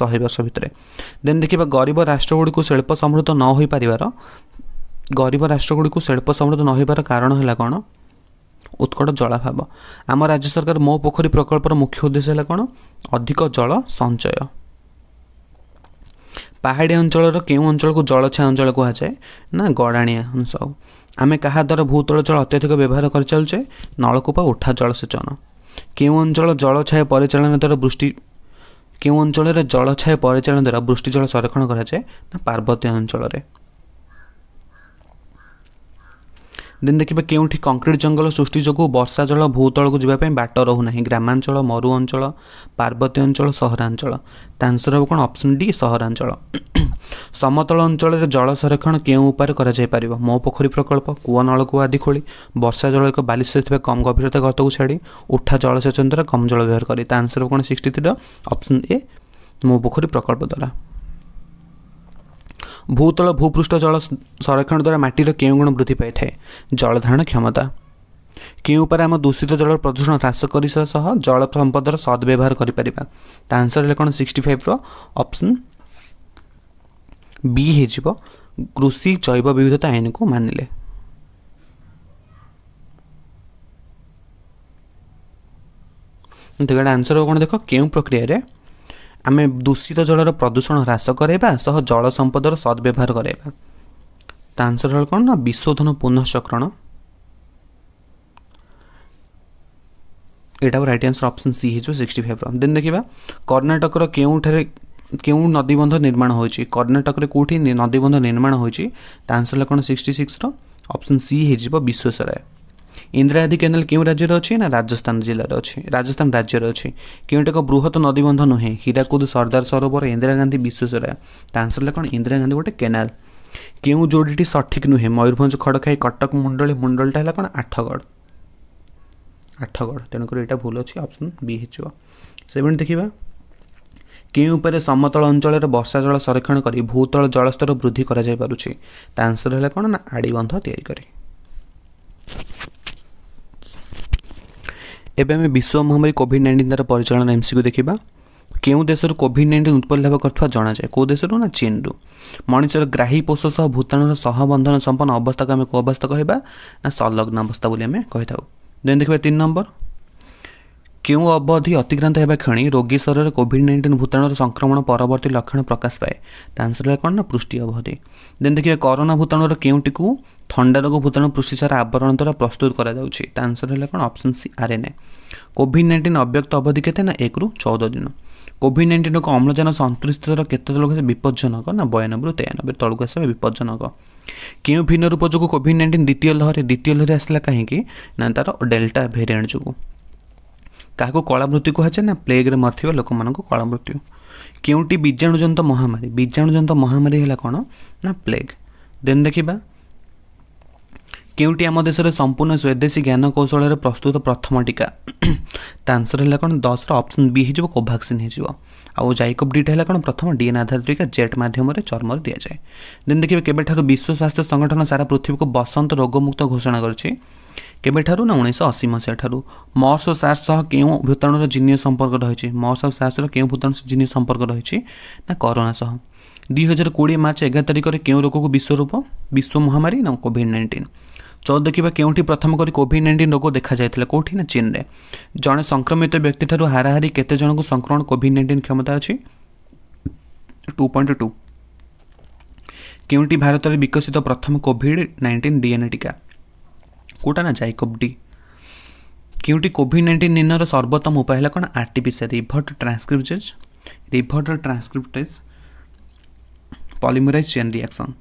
सह वर्ष भित्र देन देखि गरेब राष्ट्र गुडिक शिल्प समृद्ध नहोपर ଗରିବ ରାଷ୍ଟ୍ରଗୁଡ଼ିକୁ ଶିଳ୍ପ ସମୃଦ୍ଧ ନ ହେବାର କାରଣ ହେଲା କ'ଣ ଉତ୍କଟ ଜଳାଭାବ ଆମ ରାଜ୍ୟ ସରକାର ମୋ ପୋଖରୀ ପ୍ରକଳ୍ପର ମୁଖ୍ୟ ଉଦ୍ଦେଶ୍ୟ ହେଲା କ'ଣ ଅଧିକ ଜଳ ସଞ୍ଚୟ ପାହାଡ଼ିଆ ଅଞ୍ଚଳର କେଉଁ ଅଞ୍ଚଳକୁ ଜଳଛାୟା ଅଞ୍ଚଳ କୁହାଯାଏ ନା ଗଡ଼ାଣିଆ ଅଂଶ ଆମେ କାହା ଦ୍ୱାରା ଭୂତଳ ଜଳ ଅତ୍ୟଧିକ ବ୍ୟବହାର କରିଚାଲୁଛେ ନଳକୂପ ଉଠା ଜଳସେଚନ କେଉଁ ଅଞ୍ଚଳ ଜଳଛାୟା ପରିଚାଳନା ଦ୍ୱାରା ବୃଷ୍ଟି କେଉଁ ଅଞ୍ଚଳରେ ଜଳଛାୟା ପରିଚାଳନା ଦ୍ୱାରା ବୃଷ୍ଟିଜଳ ସଂରକ୍ଷଣ କରାଯାଏ ନା ପାର୍ବତ୍ୟ ଅଞ୍ଚଳରେ ଦେନ୍ ଦେଖିବା କେଉଁଠି କଂକ୍ରିଟ୍ ଜଙ୍ଗଲ ସୃଷ୍ଟି ଯୋଗୁଁ ବର୍ଷା ଜଳ ଭୂତଳକୁ ଯିବା ପାଇଁ ବାଟ ରହୁନାହିଁ ଗ୍ରାମାଞ୍ଚଳ ମରୁ ଅଞ୍ଚଳ ପାର୍ବତ୍ୟ ଅଞ୍ଚଳ ସହରାଞ୍ଚଳ ତାନ୍ସର ହେବ କ'ଣ ଅପସନ୍ ଡି ସହରାଞ୍ଚଳ ସମତଳ ଅଞ୍ଚଳରେ ଜଳ ସଂରକ୍ଷଣ କେଉଁ ଉପାୟରେ କରାଯାଇପାରିବ ମୋ ପୋଖରୀ ପ୍ରକଳ୍ପ କୂଅ ନଳକୂଅ ଆଦି ଖୋଳି ବର୍ଷା ଜଳ ଏକ ବାଲିଶ୍ରରେ ଥିବା କମ୍ ଗଭୀରତା ଗର୍ତ୍ତକୁ ଛାଡ଼ି ଉଠା ଜଳସେଚନ ଦ୍ୱାରା କମ୍ ଜଳ ବ୍ୟବହାର କରି ତା ଆନ୍ସର୍ କ'ଣ ସିକ୍ସଟି ଥ୍ରୀର ଅପସନ୍ ଏ ମୋ ପୋଖରୀ ପ୍ରକଳ୍ପ ଦ୍ୱାରା ଭୂତଳ ଭୂପୃଷ୍ଠ ଜଳ ସଂରକ୍ଷଣ ଦ୍ୱାରା ମାଟିର କେଉଁ ଗୁଣ ବୃଦ୍ଧି ପାଇଥାଏ ଜଳଧାରଣ କ୍ଷମତା କେଉଁ ଉପାୟରେ ଆମ ଦୂଷିତ ଜଳର ପ୍ରଦୂଷଣ ହ୍ରାସ କରିବା ସହ ଜଳ ସମ୍ପଦର ସଦ୍ବ୍ୟବହାର କରିପାରିବା ତା ଆନ୍ସର୍ ହେଲେ କ'ଣ ସିକ୍ସଟି ଫାଇଭ୍ର ଅପସନ୍ ବି ହେଇଯିବ କୃଷି ଜୈବ ବିବିଧତା ଆଇନକୁ ମାନିଲେ ଦେଖ ଏଇଟା ଆନ୍ସର୍ କ'ଣ ଦେଖ କେଉଁ ପ୍ରକ୍ରିୟାରେ ଆମେ ଦୂଷିତ ଜଳର ପ୍ରଦୂଷଣ ହ୍ରାସ କରାଇବା ସହ ଜଳ ସମ୍ପଦର ସଦ୍ବ୍ୟବହାର କରାଇବା ତା ଆନ୍ସର୍ ହେଲା କ'ଣ ନା ବିଶୋଧନ ପୁନଃଚକ୍ରଣ ଏଇଟାକୁ ରାଇଟ୍ ଆନ୍ସର୍ ଅପସନ୍ ସି ହେଇଯିବ ସିକ୍ସଟି ଫାଇଭ୍ର ଦେନ୍ ଦେଖିବା କର୍ଣ୍ଣାଟକର କେଉଁଠାରେ କେଉଁ ନଦୀବନ୍ଧ ନିର୍ମାଣ ହୋଇଛି କର୍ଣ୍ଣାଟକରେ କେଉଁଠି ନଦୀବନ୍ଧ ନିର୍ମାଣ ହୋଇଛି ତା ଆନ୍ସର୍ ହେଲା କ'ଣ ସିକ୍ସଟି ସିକ୍ସର ଅପସନ୍ ସି ହେଇଯିବ ବିଶ୍ୱେଶ୍ୱରାୟ ଇନ୍ଦ୍ରାୟଦୀ କେନାଲ କେଉଁ ରାଜ୍ୟରେ ଅଛି ନା ରାଜସ୍ଥାନ ଜିଲ୍ଲାରେ ଅଛି ରାଜସ୍ଥାନ ରାଜ୍ୟରେ ଅଛି କେଉଁଟି ଏକ ବୃହତ ନଦୀବନ୍ଧ ନୁହେଁ ହୀରାକୁଦ ସର୍ଦ୍ଦାର ସରୋବର ଇନ୍ଦିରା ଗାନ୍ଧୀ ବିଶ୍ୱସରା ତା ଆନ୍ସର ହେଲା କ'ଣ ଇନ୍ଦିରା ଗାନ୍ଧୀ ଗୋଟେ କେନାଲ କେଉଁ ଯୋଡ଼ିଟି ସଠିକ୍ ନୁହେଁ ମୟୂରଭଞ୍ଜ ଖଡ଼ଖାଇ କଟକ ମୁଣ୍ଡଳୀ ମୁଣ୍ଡଳୀଟା ହେଲା କ'ଣ ଆଠଗଡ଼ ଆଠଗଡ଼ ତେଣୁକରି ଏଇଟା ଭୁଲ ଅଛି ଅପସନ୍ ବି ହେଇଯିବ ସେଭଳି ଦେଖିବା କେଉଁ ଉପରେ ସମତଳ ଅଞ୍ଚଳରେ ବର୍ଷା ଜଳ ସଂରକ୍ଷଣ କରି ଭୂତଳ ଜଳସ୍ତର ବୃଦ୍ଧି କରାଯାଇପାରୁଛି ତା ଆନ୍ସର ହେଲା କ'ଣ ନା ଆଡ଼ିବନ୍ଧ ତିଆରି କରେ ଏବେ ଆମେ ବିଶ୍ୱ ମହାମାରୀ କୋଭିଡ଼ ନାଇଣ୍ଟିନ୍ ତା'ର ପରିଚାଳନା ଏମ୍ସିକୁ ଦେଖିବା କେଉଁ ଦେଶରୁ କୋଭିଡ଼ ନାଇଣ୍ଟିନ୍ ଉତ୍ପତ୍ତି ଲାଭ କରିଥିବା ଜଣାଯାଏ କେଉଁ ଦେଶରୁ ନା ଚୀନରୁ ମଣିଷର ଗ୍ରାହୀ କୋଷ ସହ ଭୂତାଣୁର ସହବନ୍ଧନ ସମ୍ପନ୍ନ ଅବସ୍ଥାକୁ ଆମେ କେଉଁ ଅବସ୍ଥା କହିବା ନା ସଂଲଗ୍ନ ଅବସ୍ଥା ବୋଲି ଆମେ କହିଥାଉ ଦେନ୍ ଦେଖିବା ତିନି ନମ୍ବର କେଉଁ ଅବଧି ଅତିକ୍ରାନ୍ତ ହେବା କ୍ଷଣି ରୋଗୀ ଶରୀରରେ କୋଭିଡ୍ ନାଇଣ୍ଟିନ୍ ଭୂତାଣୁର ସଂକ୍ରମଣ ପରବର୍ତ୍ତୀ ଲକ୍ଷଣ ପ୍ରକାଶ ପାଏ ତା ଆନ୍ସର୍ ହେଲା କ'ଣ ନା ପୃଷ୍ଟି ଅବଧି ଦେନ୍ ଦେଖିବେ କରୋନା ଭୂତାଣୁର କେଉଁଟିକୁ ଥଣ୍ଡା ରୋଗ ଭୂତାଣୁ ପୃଷ୍ଟି ସାରା ଆବରଣ ଦ୍ୱାରା ପ୍ରସ୍ତୁତ କରାଯାଉଛି ତା ଆନ୍ସର୍ ହେଲା କ'ଣ option C RNA COVID nineteen ଅବ୍ୟକ୍ତ ଅବଧି କେତେ ନା ଏକରୁ ଚଉଦ ଦିନ କୋଭିଡ୍ ନାଇଣ୍ଟିନ୍କୁ ଅମ୍ଳଜାନ ସନ୍ତୁଳିସ୍ତର କେତେ ଲୋକ ସେ ବିପଜ୍ଜନକ ନା ବୟାନବେରୁ ତେୟାନବେ ତଳକୁ ଆସିବା ବିପଜ୍ଜନକ କେଉଁ ଭିନ୍ନ ରୂପ ଯୋଗୁଁ କୋଭିଡ୍ ନାଇଣ୍ଟିନ୍ ଦ୍ୱିତୀୟ ଲହରୀ ଦ୍ୱିତୀୟ ଲହରୀ ଆସିଲା କାହିଁକି ନା ତା'ର ଡେଲ୍ଟା ଭେରିଆଣ୍ଟ ଯୋଗୁଁ କାହାକୁ କଳାମୃତ୍ୟୁ କୁହାଯାଏ ନା ପ୍ଲେଗ୍ରେ ମରିଥିବା ଲୋକମାନଙ୍କୁ କଳାମୃତ୍ୟୁ କେଉଁଟି ବୀଜାଣୁଜନିତ ମହାମାରୀ ବୀଜାଣୁଜନିତ ମହାମାରୀ ହେଲା କ'ଣ ନା ପ୍ଲେଗ୍ ଦେନ୍ ଦେଖିବା କେଉଁଟି ଆମ ଦେଶରେ ସମ୍ପୂର୍ଣ୍ଣ ସ୍ୱଦେଶୀ ଜ୍ଞାନ କୌଶଳରେ ପ୍ରସ୍ତୁତ ପ୍ରଥମ ଟୀକା ତା ଆନ୍ସର ହେଲା କ'ଣ ଦଶର ଅପସନ୍ ବି ହେଇଯିବ କୋଭାକ୍ସିନ୍ ହେଇଯିବ ଆଉ ଜାଇକୋବ ଡିଟ୍ ହେଲା କ'ଣ ପ୍ରଥମ ଡିଏନ୍ ଆଧାରିତ ଟୀକା ଜେଟ୍ ମାଧ୍ୟମରେ ଚର୍ମରେ ଦିଆଯାଏ ଦେନ୍ ଦେଖିବେ କେବେଠାରୁ ବିଶ୍ୱ ସ୍ୱାସ୍ଥ୍ୟ ସଂଗଠନ ସାରା ପୃଥିବୀକୁ ବସନ୍ତ ରୋଗମୁକ୍ତ ଘୋଷଣା କରିଛି কেবেঠারু না উনিশশো অশী মশিয়া ঠারু মর্স ও সার্স সহ কেউ ভূতাণুর জিনীয় সম্পর্ক রয়েছে মর্স ও সার্সর কেউ ভূতাণু জিনীয় সম্পর্ক রয়েছে না করোনা সহ দুই হাজার কোড়ি মার্চ এগার তারিখে কেউ রোগক বিশ্বরূপ বিশ্ব মহামারী না কোভিড নাইন্টিন চৌদ দেখবা কেউটি প্রথম করে কোভিড নাইন্টিন রোগ দেখা যাই কোটি না চীনরে জনে সংক্রমিত ব্যক্তি ঠার হারাহারি কেতে জনক সংক্রমণ কোভিড নাইন্টিন ক্ষমতা অছি টু পয়েন্ট টু কেউটি ভারতের বিকশিত প্রথম কোভিড নাইন্টিন ডিএনএ টিকা କେଉଁଟା ନା ଜାଇକୋବ୍ ଡି କେଉଁଟି କୋଭିଡ଼ ନାଇଣ୍ଟିନ୍ ନିର୍ଣ୍ଣୟର ସର୍ବୋତ୍ତମ ଉପାୟ ହେଲା କ'ଣ RTPCR reverse transcriptase reverse transcriptase polymerase chain reaction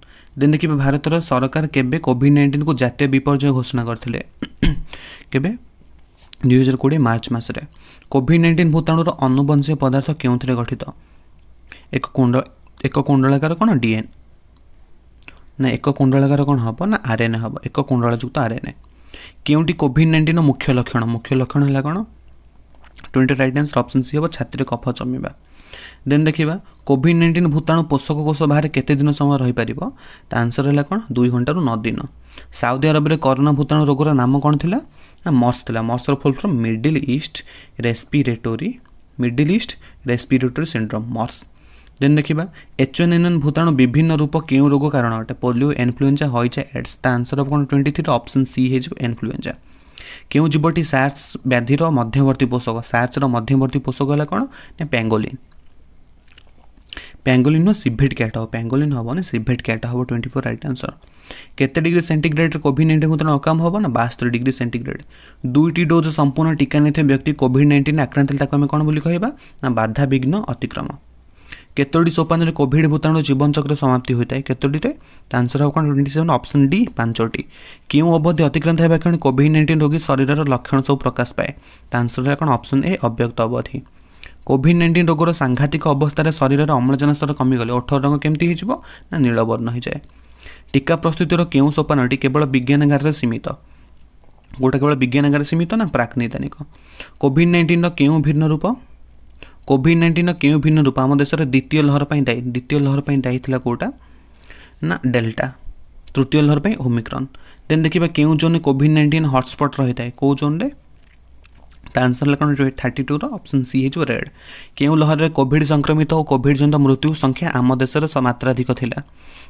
then ଦେଖିବେ ଭାରତର ସରକାର କେବେ କୋଭିଡ଼ ନାଇଣ୍ଟିନ୍କୁ ଜାତୀୟ ବିପର୍ଯ୍ୟୟ ଘୋଷଣା କରିଥିଲେ କେବେ ଦୁଇହଜାର କୋଡ଼ିଏ ମାର୍ଚ୍ଚ ମାସରେ କୋଭିଡ଼ ନାଇଣ୍ଟିନ୍ ଭୂତାଣୁର ଅନୁବଂଶୀୟ ପଦାର୍ଥ କେଉଁଥିରେ ଗଠିତ ଏକ କୁଣ୍ଡ ଏକ କୁଣ୍ଡଳାକାର କ'ଣ ଡିଏନ୍ ନା ଏକ କୁଣ୍ଡଳାକାର କ'ଣ ହେବ ନା ଆର୍ଏନ୍ଏ ହେବ ଏକ କୁଣ୍ଡଳାଯୁକ୍ତ ଆର୍ଏନ୍ଏ କେଉଁଠି କୋଭିଡ଼ ନାଇଣ୍ଟିନ୍ର ମୁଖ୍ୟ ଲକ୍ଷଣ ମୁଖ୍ୟ ଲକ୍ଷଣ ହେଲା କ'ଣ twenty right answer option C ହେବ ଛାତିରେ କଫ ଜମିବା ଦେନ୍ ଦେଖିବା କୋଭିଡ଼ ନାଇଣ୍ଟିନ୍ ଭୂତାଣୁ ପୋଷକ କୋଷ ବାହାରେ କେତେ ଦିନ ସମୟ ରହିପାରିବ ତା ଆନ୍ସର ହେଲା କ'ଣ ଦୁଇ ଘଣ୍ଟାରୁ ନଅ ଦିନ ସାଉଦି ଆରବରେ କରୋନା ଭୂତାଣୁ ରୋଗର ନାମ କ'ଣ ଥିଲା ନା ମର୍ସ ଥିଲା ମର୍ସର full form Middle East respiratory Middle East respiratory syndrome MERS then ଦେଖିବା ଏଚ୍ ଏନ୍ ଏନ୍ ଏନ୍ ଭୂତାଣୁ ବିଭିନ୍ନ ରୂପ କେଉଁ ରୋଗ କାରଣ ଅଟେ ପୋଲିଓ ଇନଫ୍ଲୁଏଞ୍ଜା ହଇଜା ଏଡ୍ସ ତା ଆନ୍ସର୍ ହେବ କ'ଣ ଟ୍ୱେଣ୍ଟି ଥ୍ରୀର ଅପସନ୍ ସି ହେଇଯିବ ଇନଫ୍ଲୁଏଞ୍ଜା କେଉଁ ଜୀବଟି ସାର୍ସ ବ୍ୟାଧିର ମଧ୍ୟବର୍ତ୍ତୀ ପୋଷକ ସାର୍ସର ମଧ୍ୟବର୍ତ୍ତୀ ପୋଷକ ହେଲା କ'ଣ ନା ପ୍ୟାଙ୍ଗୋଲିନ୍ ପ୍ୟାଙ୍ଗୋଲିନ୍ ନୁହଁ ସିଭେଟ୍ କ୍ୟାଟ୍ ହେବ ପ୍ୟାଙ୍ଗୋଲିନ୍ ହେବନି ସିଭେଟ୍ କ୍ୟାଟ୍ ହେବ ଟ୍ୱେଣ୍ଟି ଫୋର୍ ରାଇଟ୍ ଆନ୍ସର୍ କେତେ ଡିଗ୍ରୀ ସେଣ୍ଟିଗ୍ରେଡ଼୍ରେ କୋଭିଡ଼ ନାଇଣ୍ଟିନ୍ ଭୂତାଣୁ ଅକାମ ହେବ ନା ବାସ୍ତରି ଡିଗ୍ରୀ ସେଣ୍ଟିଗ୍ରେଡ଼୍ ଦୁଇଟି ଡୋଜ୍ ସମ୍ପୂର୍ଣ୍ଣ ଟୀକା ନେଇଥିବା ବ୍ୟକ୍ତି କୋଭିଡ଼ ନାଇଣ୍ଟିନ୍ ଆକ୍ରାନ୍ତ ହେଲେ ତାକୁ ଆମେ କ'ଣ ବୋଲି କହିବା ନା ବାଧାବିଘ୍ନ ଅତିକ୍ରମ কেতোটি সোপানের কোভিড ভূতাণু জীবনচক্র সমাপ্তি হয়ে থাকে কেতোটিতে আনসর হোক কোণ টোয়েন্টি সেভেন অপশন ডি পাঁচটি কেউ অবধি অতিক্রান্ত হওয়া কারণে কোভিড নাইন্টিন রোগী শরীরের লক্ষণ সব প্রকাশ পায়ে আনসর হল কোণ অপসন এ অব্যক্ত অবধি কোভিড নাইন্টিন রোগর সাংঘাতিক অবস্থার শরীরের অম্লজান স্তর কমিগলে ওঠর রঙ কেমতি হয়ে না নীলবর্ণ হয়ে যায় টিকা প্রস্তুতির কেউ সোপানটি কেবল বিজ্ঞানগারে সীমিত গোটা কেবল বিজ্ঞানগারে সীমিত না প্রাক নৈতানিক কোভিড নাইন্টিন কেউ ভিন্ন রূপ କୋଭିଡ୍ ନାଇଣ୍ଟିନ୍ର କେଉଁ ଭିନ୍ନ ରୂପ ଆମ ଦେଶରେ ଦ୍ୱିତୀୟ ଲହର ପାଇଁ ଦାୟୀ ଦ୍ୱିତୀୟ ଲହର ପାଇଁ ଦାୟୀ ଥିଲା କେଉଁଟା ନା ଡେଲ୍ଟା ତୃତୀୟ ଲହର ପାଇଁ ଓମିକ୍ରନ୍ ଦେନ୍ ଦେଖିବା କେଉଁ ଜୋନ୍ରେ କୋଭିଡ୍ ନାଇଣ୍ଟିନ୍ ହଟସ୍ପଟ୍ ରହିଥାଏ କେଉଁ ଜୋନ୍ରେ ତା ଆନ୍ସର୍ ହେଲା କ'ଣ ଥାର୍ଟି ଟୁର ଅପସନ୍ ସି ହେଇଯିବ ରେଡ୍ କେଉଁ ଲହରରେ କୋଭିଡ୍ ସଂକ୍ରମିତ ଓ କୋଭିଡ୍ ଜନିତ ମୃତ୍ୟୁ ସଂଖ୍ୟା ଆମ ଦେଶରେ ମାତ୍ରାଧିକ ଥିଲା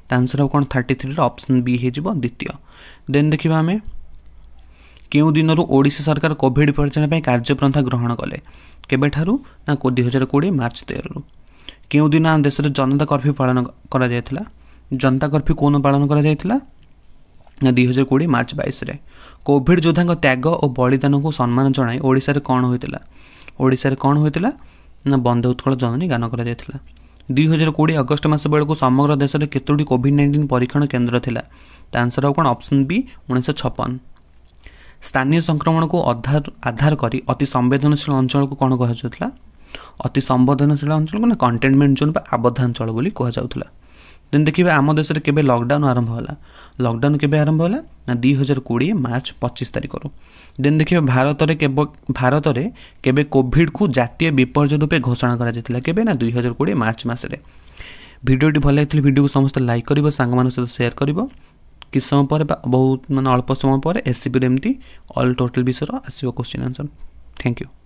ତା ଆନ୍ସର୍ ହେବ କ'ଣ ଥାର୍ଟି ଥ୍ରୀର ଅପସନ୍ ବି ହେଇଯିବ ଦ୍ୱିତୀୟ ଦେନ୍ ଦେଖିବା ଆମେ କେଉଁ ଦିନରୁ ଓଡ଼ିଶା ସରକାର କୋଭିଡ୍ ପରିଚାଳନା ପାଇଁ କାର୍ଯ୍ୟପନ୍ଥା ଗ୍ରହଣ କଲେ କେବେଠାରୁ ନା ଦୁଇ ହଜାର କୋଡ଼ିଏ ମାର୍ଚ୍ଚ ତେରରୁ କେଉଁ ଦିନ ଆମ ଦେଶରେ ଜନତା କର୍ଫ୍ୟୁ ପାଳନ କରାଯାଇଥିଲା ଜନତା କର୍ଫ୍ୟୁ କେଉଁଦିନ ପାଳନ କରାଯାଇଥିଲା ନା ଦୁଇ ହଜାର କୋଡ଼ିଏ ମାର୍ଚ୍ଚ ବାଇଶରେ କୋଭିଡ଼ ଯୋଦ୍ଧାଙ୍କ ତ୍ୟାଗ ଓ ବଳିଦାନକୁ ସମ୍ମାନ ଜଣାଇ ଓଡ଼ିଶାରେ କ'ଣ ହୋଇଥିଲା ଓଡ଼ିଶାରେ କ'ଣ ହୋଇଥିଲା ନା ବନ୍ଦ ଉତ୍କଳ ଜନନୀ ଗାନ କରାଯାଇଥିଲା ଦୁଇ ହଜାର କୋଡ଼ିଏ ଅଗଷ୍ଟ ମାସ ବେଳକୁ ସମଗ୍ର ଦେଶରେ କେତୋଟି କୋଭିଡ଼ ନାଇଣ୍ଟିନ୍ ପରୀକ୍ଷଣ କେନ୍ଦ୍ର ଥିଲା ତା ଆନ୍ସର୍ ଆଉ କ'ଣ ଅପସନ୍ ବି ଉଣେଇଶହ ଛପନ ସ୍ଥାନୀୟ ସଂକ୍ରମଣକୁ ଅଧାର ଆଧାର କରି ଅତି ସମ୍ବେଦନଶୀଳ ଅଞ୍ଚଳକୁ କ'ଣ କୁହାଯାଉଥିଲା ଅତି ସମ୍ବେଦନଶୀଳ ଅଞ୍ଚଳକୁ ନା କଣ୍ଟେନମେଣ୍ଟ ଜୋନ୍ ବା ଆବଦ୍ଧାଞ୍ଚଳ ବୋଲି କୁହାଯାଉଥିଲା ଦେନ୍ ଦେଖିବେ ଆମ ଦେଶରେ କେବେ ଲକଡାଉନ୍ ଆରମ୍ଭ ହେଲା ଲକଡାଉନ୍ କେବେ ଆରମ୍ଭ ହେଲା ନା ଦୁଇ ହଜାର କୋଡ଼ିଏ ମାର୍ଚ୍ଚ ପଚିଶ ତାରିଖରୁ ଦେନ୍ ଦେଖିବେ ଭାରତରେ କେବେ ଭାରତରେ କେବେ କୋଭିଡ଼କୁ ଜାତୀୟ ବିପର୍ଯ୍ୟୟ ରୂପେ ଘୋଷଣା କରାଯାଇଥିଲା କେବେ ନା ଦୁଇ ହଜାର କୋଡ଼ିଏ ମାର୍ଚ୍ଚ ମାସରେ ଭିଡ଼ିଓଟି ଭଲ ଲାଗିଥିଲେ ଭିଡ଼ିଓକୁ ସମସ୍ତେ ଲାଇକ୍ କରିବ ସାଙ୍ଗମାନଙ୍କ ସହିତ ସେୟାର କରିବ କିଛି ସମୟ ପରେ ବା ବହୁତ ମାନେ ଅଳ୍ପ ସମୟ ପରେ ଏସ୍ସିପିରୁ ଏମିତି ଅଲ୍ ଟୋଟାଲ୍ ବିଷୟର ଆସିବ କୋଶ୍ଚିନ୍ ଆନ୍ସର୍ ଥ୍ୟାଙ୍କ ୟୁ